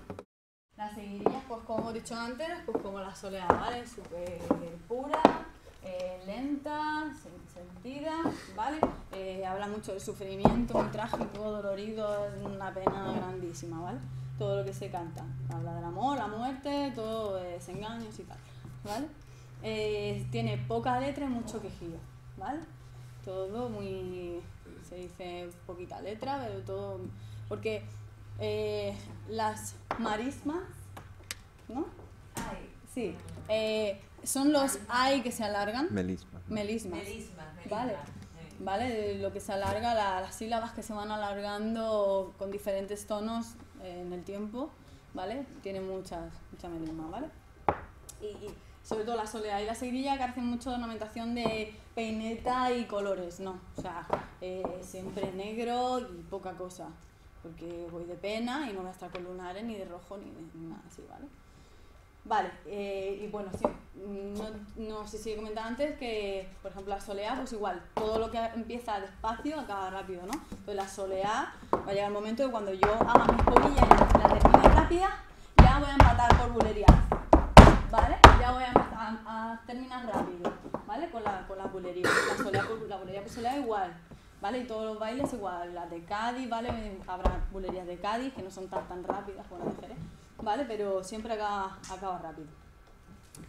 Las seguirías, pues como hemos dicho antes, pues como la soleá, ¿vale? Súper pura, eh, sentida, ¿vale? Eh, habla mucho del sufrimiento, muy trágico, dolorido, es una pena grandísima, ¿vale? Todo lo que se canta. Habla del amor, la muerte, todo desengaños y tal, ¿vale? Eh, tiene poca letra y mucho quejido, ¿vale? Todo muy... se dice poquita letra, pero todo... porque eh, las marismas, ¿no? Sí, eh, son los ay que se alargan, Melisma. melismas, melismas, melismas. Vale. sí. ¿vale? Lo que se alarga, la- las sílabas que se van alargando con diferentes tonos eh, en el tiempo, ¿vale? Tiene muchas, mucha melisma, ¿vale? Y, y sobre todo la soleá y la seguirilla carecen mucho de ornamentación de peineta y colores, ¿no? O sea, eh, siempre negro y poca cosa, porque voy de pena y no voy a estar con lunares ni de rojo ni, de- ni nada así, ¿vale? Vale, eh, y bueno, sí, no, no sé si he comentado antes que, por ejemplo, la soleá, pues igual, todo lo que empieza despacio acaba rápido, ¿no? Entonces la soleá va a llegar el momento de cuando yo haga mis cobillas y la termine rápida, ya voy a empatar por bulerías, ¿vale? Ya voy a, a, a terminar rápido, ¿vale? Con la, con la bulería, la soleá por, la bulería por soleá igual, ¿vale? Y todos los bailes igual, las de Cádiz, ¿vale? Habrá bulerías de Cádiz que no son tan, tan rápidas como las de Jerez. ¿Vale? Pero siempre acaba, acaba rápido.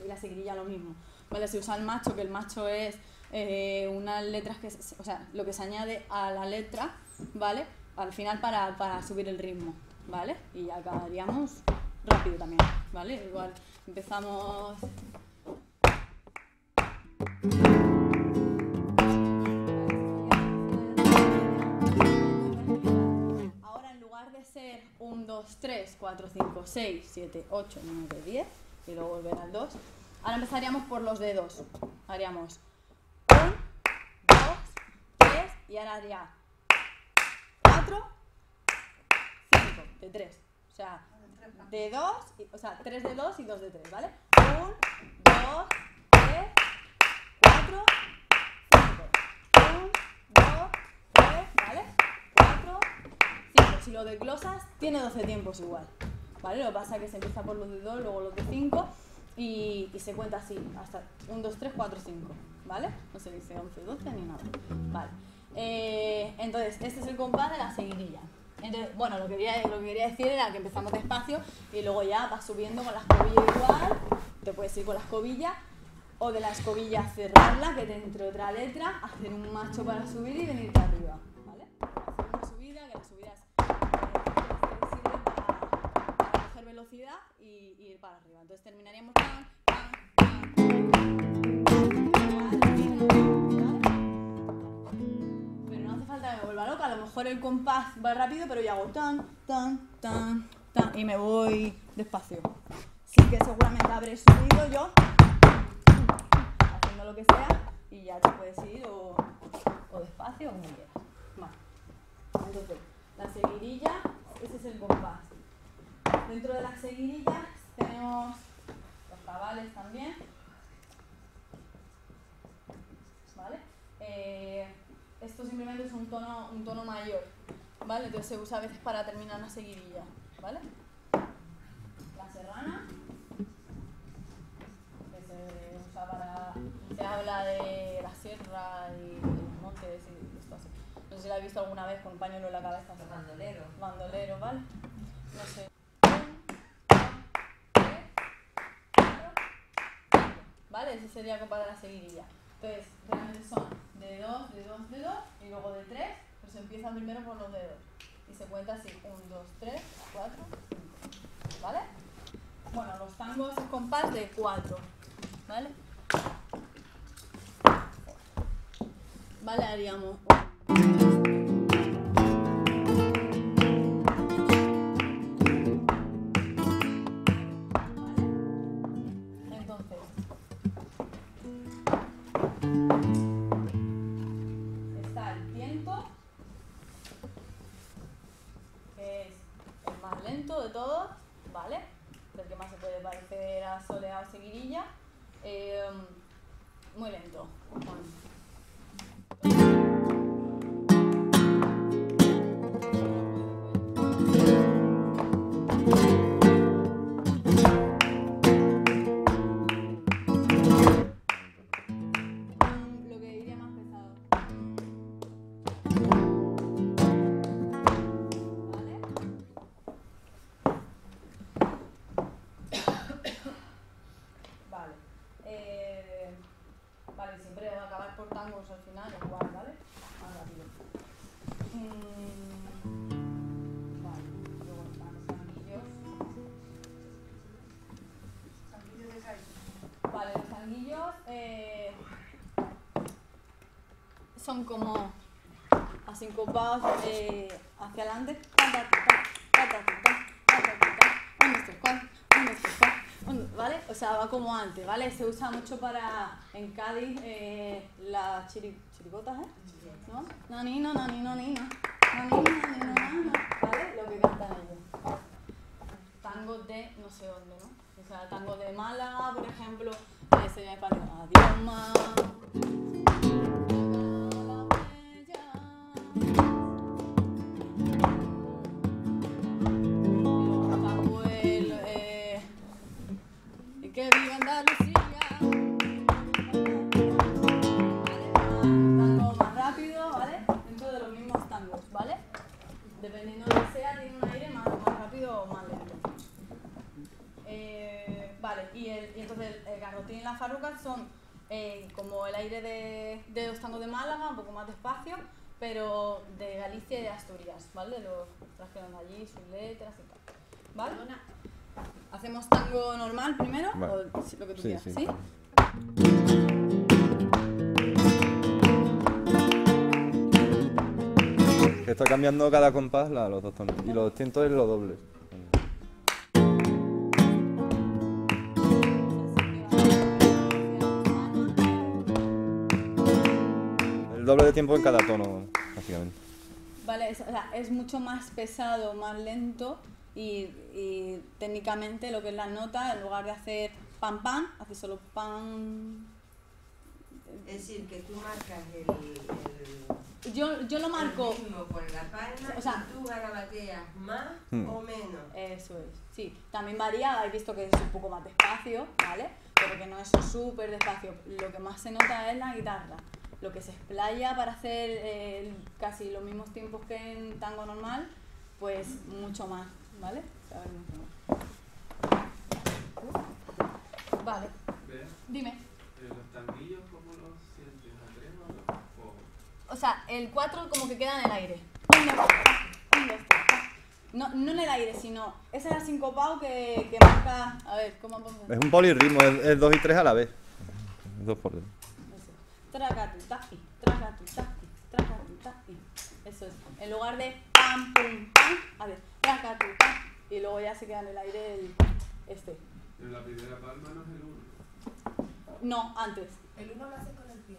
Y la seguirilla lo mismo. ¿Vale? Se usa el macho, que el macho es eh, unas letras que, se- o sea, lo que se añade a la letra, ¿vale? Al final para, para subir el ritmo, ¿vale? Y acabaríamos rápido también, ¿vale? Igual empezamos... ser 1, 2, 3, 4, 5, 6, 7, 8, 9, 10 y luego volver al 2, ahora empezaríamos por los dedos. Haríamos 1, 2, 3 y ahora haría 4, 5 de 3. O sea, de 2, o sea, 3 de 2 y 2 de 3, ¿vale? 1, 2, 3, 4, Si lo desglosas, tiene 12 tiempos igual. ¿Vale? Lo que pasa es que se empieza por los de 2, luego los de 5 y, y se cuenta así, hasta 1, 2, 3, 4, 5. ¿Vale? No se dice 11, 12 ni nada. Vale. Eh, entonces, este es el compás de la seguidilla. Entonces, bueno, lo que, quería, lo que quería decir era que empezamos despacio y luego ya vas subiendo con la escobilla igual. Te puedes ir con la escobilla o de la escobilla cerrarla, que te entre otra letra, hacer un macho para subir y venirte arriba, ¿vale? Hacer una subida, que las subidas eh, velocidad y, ir para arriba. Entonces terminaríamos tan, tan, tan. Pero no hace falta que me vuelva loca, a lo mejor el compás va rápido, pero yo hago tan, tan, tan, tan y me voy despacio. Sí que seguramente habré subido yo haciendo lo que sea y ya te puedes ir o, o despacio o como quieras. Entonces, la seguidilla, ese es el compás. Dentro de las seguidillas tenemos los cabales también. ¿Vale? Eh, esto simplemente es un tono, un tono mayor. ¿Vale? Entonces se usa a veces para terminar una seguidilla. ¿Vale? La serrana que se usa para. Se habla de la sierra y de los montes y esto así. No sé si la he visto alguna vez con un pañuelo en la cabeza. Los bandoleros. Bandolero, ¿vale? No sé. ¿Vale? Ese sería compás de la seguidilla. Entonces, realmente son de 2, de 2, de 2 y luego de 3, pero se empieza primero por los dedos. Y se cuenta así: 1, 2, 3, 4, 5. ¿Vale? Bueno, los tangos es compás de 4. ¿Vale? Vale, haríamos. Muy son como a asincopados eh, hacia adelante. ¿Vale? O sea, va como antes, ¿vale? Se usa mucho para, en Cádiz, las chiri, chiricotas, ¿eh? ¿No? No, ni, no, no, ni, no, ni, no. Ni, no, no, ¿Vale? Lo que cantan ellos. Tangos de no sé dónde, ¿no? O sea, tango de Málaga, por ejemplo, eh, sería español. Adiós, más. Asturias, ¿vale? Los trajeron de allí, sus letras y tal. ¿Vale? ¿Hacemos tango normal primero? Vale. O lo que tú Sí, quieras, sí. ¿sí? Está cambiando cada compás la- los dos tonos. Y los tientos es lo doble. El doble de tiempo en cada tono, básicamente. Vale, es, o sea, es mucho más pesado, más lento y, y técnicamente lo que es la nota, en lugar de hacer pam pam, hace solo pam. Es decir, que tú marcas el, el, Yo, yo lo marco, el ritmo con la palma O sea- y tú garabateas más Hmm. o menos. eso es, sí. También varía, habéis visto que es un poco más despacio, ¿vale? Pero que no es súper despacio. Lo que más se nota es la guitarra. Lo que se explaya para hacer eh, casi los mismos tiempos que en tango normal, pues mucho más, ¿vale? A ver, mucho más. Vale, dime. eh, los tanguillos, ¿cómo los sientes? ¿A tres o a dos? O- sea, el 4 como que queda en el aire. No, no en el aire, sino ese es el sincopado que, que marca. A ver, ¿cómo a Es un polirritmo, es, es dos y tres a la vez. Dos por dos. Eso. Tracatu, taqui, tracatu, taqui, tracatu, taqui. Eso es. En lugar de pam, pum, pam, a ver, tracatu, taqui. Y luego ya se queda en el aire el, este. En la primera palma no es el uno. No, antes. El uno lo hace con el pie.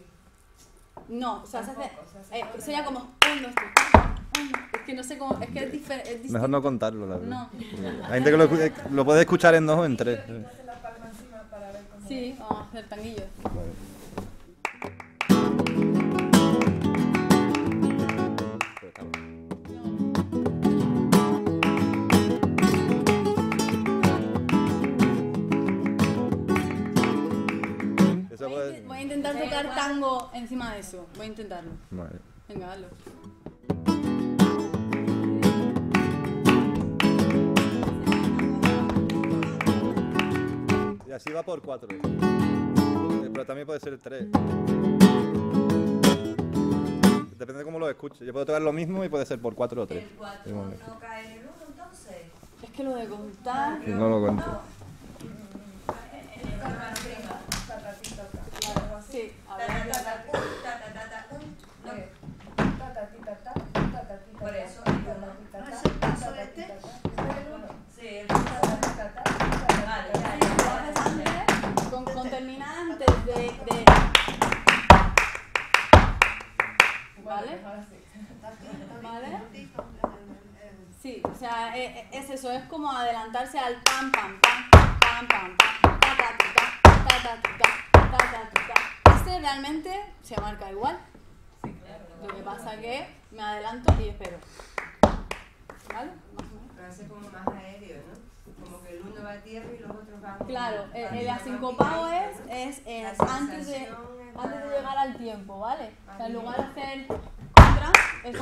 No, o sea, se hace. Eh, sería el- como un, dos, tres, dos. Es que no sé cómo. Es que es, difer- es distinto. Mejor no contarlo, la verdad. No. Hay gente que lo, lo puede escuchar en dos o en tres. Sí, vamos a hacer tanguillos. Vale. Voy a, voy intentar tocar tango encima de eso. Voy a intentarlo. Vale. Venga, hazlo. Y así va por cuatro. Eh, Pero también puede ser tres. Depende de cómo lo escuches. Yo puedo tocar lo mismo y puede ser por cuatro o tres. El 4 Según lo no cae en el 1 entonces. Es que lo de contar. que- No lo cuento. Sí, a Ta, ver. ta, ta, ta, un, ta, ta, ta, ta, un. No, Eh, ta, ta, ti, ta, ta, ta, ta, ti, ta, Por ta, eso, ta, ¿y ta, cómo? ti, ta, ¿No ta, es el ta, paso ta, este? ti, ta, ta. Este es el uno. Sí, el Ta, ta, ti, ta, ta, ta, ta, Vale, ta, ya, ta, Lo ya. haces antes, con, con terminar antes de, de- ¿Vale? Ahora sí. ¿Vale? Sí, o sea, e- e- es eso, es como adelantarse al pam, pam, pam, pam, pam, pam, ta, ta, tu, ta, ta, ta, tu, ta, ta, ta, tu, ta. Este realmente se marca igual. Lo que pasa que me adelanto y espero. ¿Vale? Más o menos. Lo hace como más aéreo, ¿no? Como que el uno va a tierra y los otros van. Claro, el, van el más asincopado es, es, eh, antes, de, es antes de llegar al tiempo, ¿vale? O sea, en lugar de hacer contra, es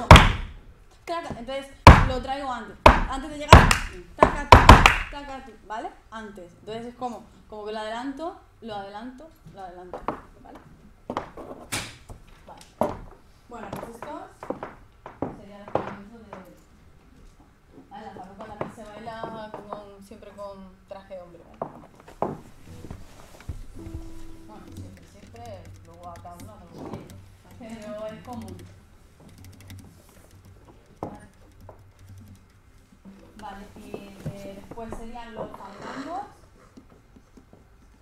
taca, Entonces lo traigo antes. Antes de llegar, taca, taca, taca, ¿vale? Antes. Entonces es como, como que lo adelanto, lo adelanto, lo adelanto. Vale. Bueno, pues esto sería el comienzo de... Ah, la farruca la que se baila con- siempre con traje de hombre. Bueno, siempre, siempre, luego a cada uno como pero es común. Vale. Y eh, después serían los fandangos.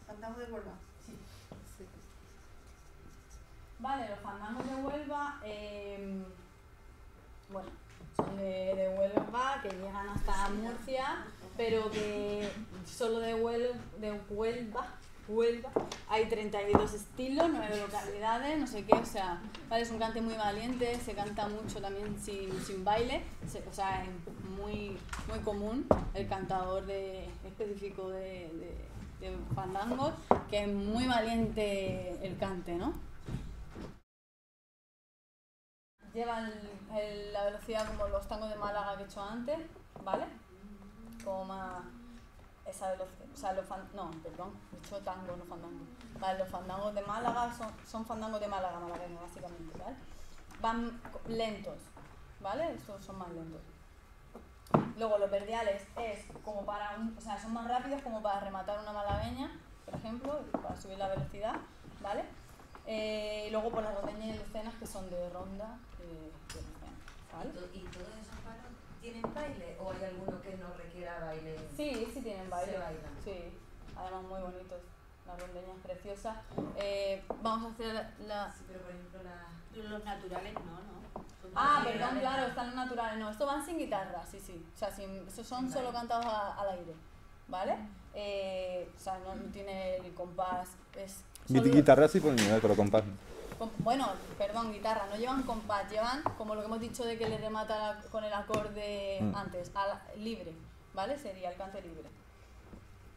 Fantasma de Huelva. Sí. Vale, los fandangos de Huelva, eh, bueno, son de, de Huelva, que llegan hasta Murcia, pero que solo de Huelva, de Huelva, Huelva hay 32 estilos, 9 localidades, no sé qué, o sea, vale, es un cante muy valiente, se canta mucho también sin, sin baile, se- o sea, es muy, muy común el cantador de, específico de, de, de fandangos, que es muy valiente el cante, ¿no? Lleva el- el- la velocidad como los tangos de Málaga que he hecho antes, ¿vale? Como más esa velocidad, o sea, los fan- no, perdón, he hecho tango, no fandango. Vale, los fandangos de Málaga son, son fandangos de Málaga, malagueños, básicamente, ¿vale? Van lentos, ¿vale? Estos son más lentos. Luego los verdiales es como para un, o sea, son más rápidos como para rematar una malagueña, por ejemplo, para subir la velocidad, ¿vale? Eh, y luego por las rondeñas y lucenas que son de ronda eh, de lucena, ¿Y, ¿vale? to- ¿Y todos esos palos tienen baile o hay alguno que no requiera baile? Sí, sí tienen baile. Se bailan. Sí, además muy bonitos. Las rondeñas preciosas. Eh, vamos a hacer la... Sí, pero por ejemplo la... Los naturales no, ¿no? Son Ah, perdón, claro, están los naturales. No, estos van sin guitarra, sí, sí. O sea, sin, estos son Sin solo cantados a- al aire, ¿vale? Eh, o sea, no, no tiene el compás. Es Guitarra sí por nivel, pero compás. Bueno, perdón, guitarra, no llevan compás, llevan como lo que hemos dicho de que le remata con el acorde Mm. antes, al- libre, ¿vale? Sería el cante libre.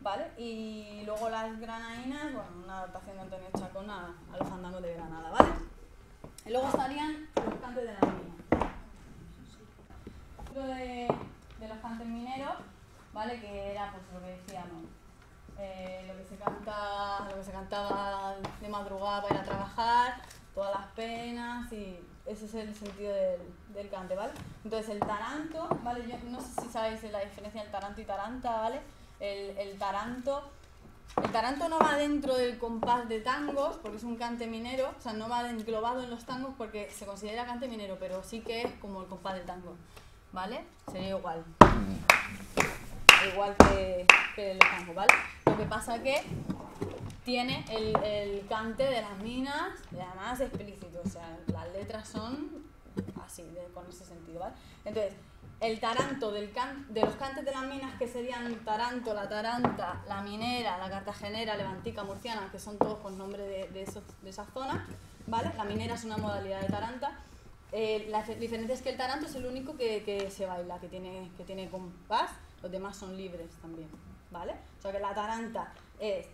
¿Vale? Y luego las granadinas, bueno, una adaptación de Antonio Chacón a, a los fandangos de Granada, ¿vale? Y luego estarían los cantes de la mina. Lo de, de los cantes mineros, ¿vale? Que era pues lo que decíamos, eh, lo, que se canta, lo que se cantaba de madrugada para ir a trabajar, todas las penas y ese es el sentido del, del cante, ¿vale? Entonces el taranto, ¿vale? Yo no sé si sabéis la diferencia entre taranto y taranta, ¿vale? El, el taranto, el taranto no va dentro del compás de tangos porque es un cante minero, o sea, no va englobado en los tangos porque se considera cante minero, pero sí que es como el compás del tango, ¿vale? Sería igual igual que, que el tango, ¿vale? Lo que pasa que tiene el, el cante de las minas y además explícito, o sea, las letras son así, de- con ese sentido, ¿vale? Entonces, el taranto del can- de los cantes de las minas que serían taranto, la taranta, la minera, la cartagenera, levantica, murciana, que son todos con nombre de, de, esos, de esas zonas, ¿vale? La minera es una modalidad de taranta. Eh, la fe- diferencia es que el taranto es el único que, que se baila, que tiene, que tiene compás, los demás son libres también, ¿vale? O sea que la taranta es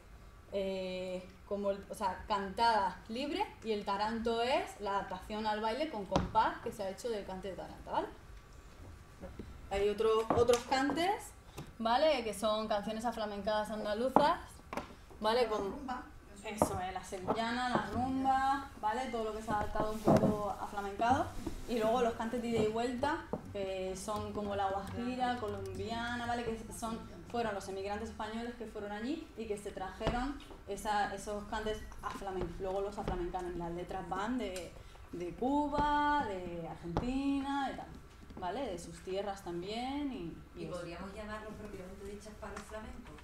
eh, como, o sea, cantada libre y el taranto es la adaptación al baile con compás que se ha hecho del cante de taranta, ¿vale? Hay otro- otros cantes, ¿vale? Que son canciones aflamencadas andaluzas, ¿vale? Con, eso es, la sevillana, la rumba, ¿vale? Todo lo que se ha adaptado un poco aflamencado. Y luego los cantes de ida y vuelta, que son como la guajira, colombiana, ¿vale? Que son, fueron los emigrantes españoles que fueron allí y que se trajeron esa- esos cantes aflamencados. Luego los aflamencaron. Las letras van de, de Cuba, de Argentina, de tal, ¿vale? De sus tierras también y, y Y podríamos llamarlos propiamente dichos palos flamencos.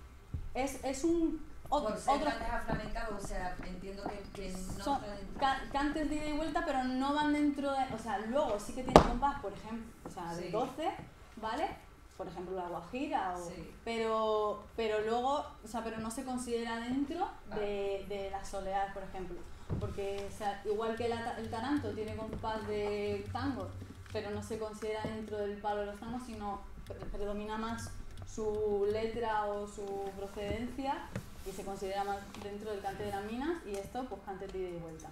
Es, es un... ot- Por ser otro, cantes aflamencados, o sea, entiendo que, que no son ca- cantes de ida y vuelta, pero no van dentro de. O sea, luego sí que tienen compás, por ejemplo, o sea, de Sí. 12, ¿vale? Por ejemplo, la guajira, o, Sí. pero, pero luego, o sea, pero no se considera dentro de, de las soleadas, por ejemplo. Porque, o sea, igual que la el taranto tiene compás de tango, pero no se considera dentro del palo de los tangos, sino pre- predomina más su letra o su procedencia y se considera más dentro del cante de las minas y esto pues cante de ida y vuelta.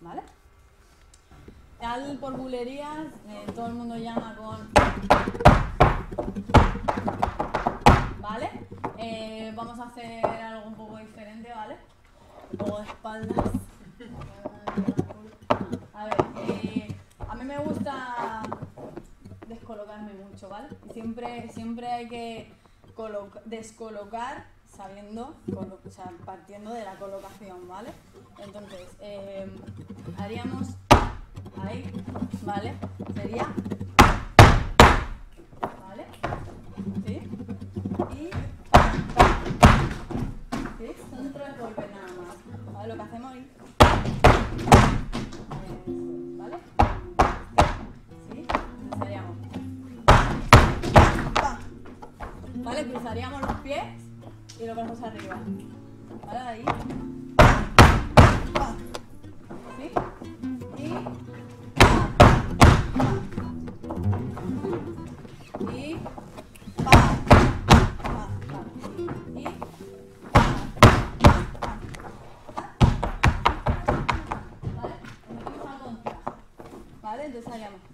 ¿Vale? Al por bulerías, eh, todo el mundo llama con... ¿Vale? Eh, vamos a hacer algo un poco diferente, ¿vale? Un de espaldas. A ver, eh, a mí me gusta descolocarme mucho, ¿vale? Siempre, siempre hay que coloca- descolocar sabiendo, o sea, partiendo de la colocación, ¿vale? Entonces, eh, haríamos ahí, ¿vale? Sería, ¿vale? ¿Sí? Y, ¿sí? Son tres golpes nada más, ¿vale? Lo que hacemos ahí. ¿Vale? ¿Sí? Cruzaríamos. ¿Vale? Cruzaríamos los pies y lo ponemos arriba. Ahora ahí. ¿Sí? Y. Y. ¿Vale? Entonces ahí.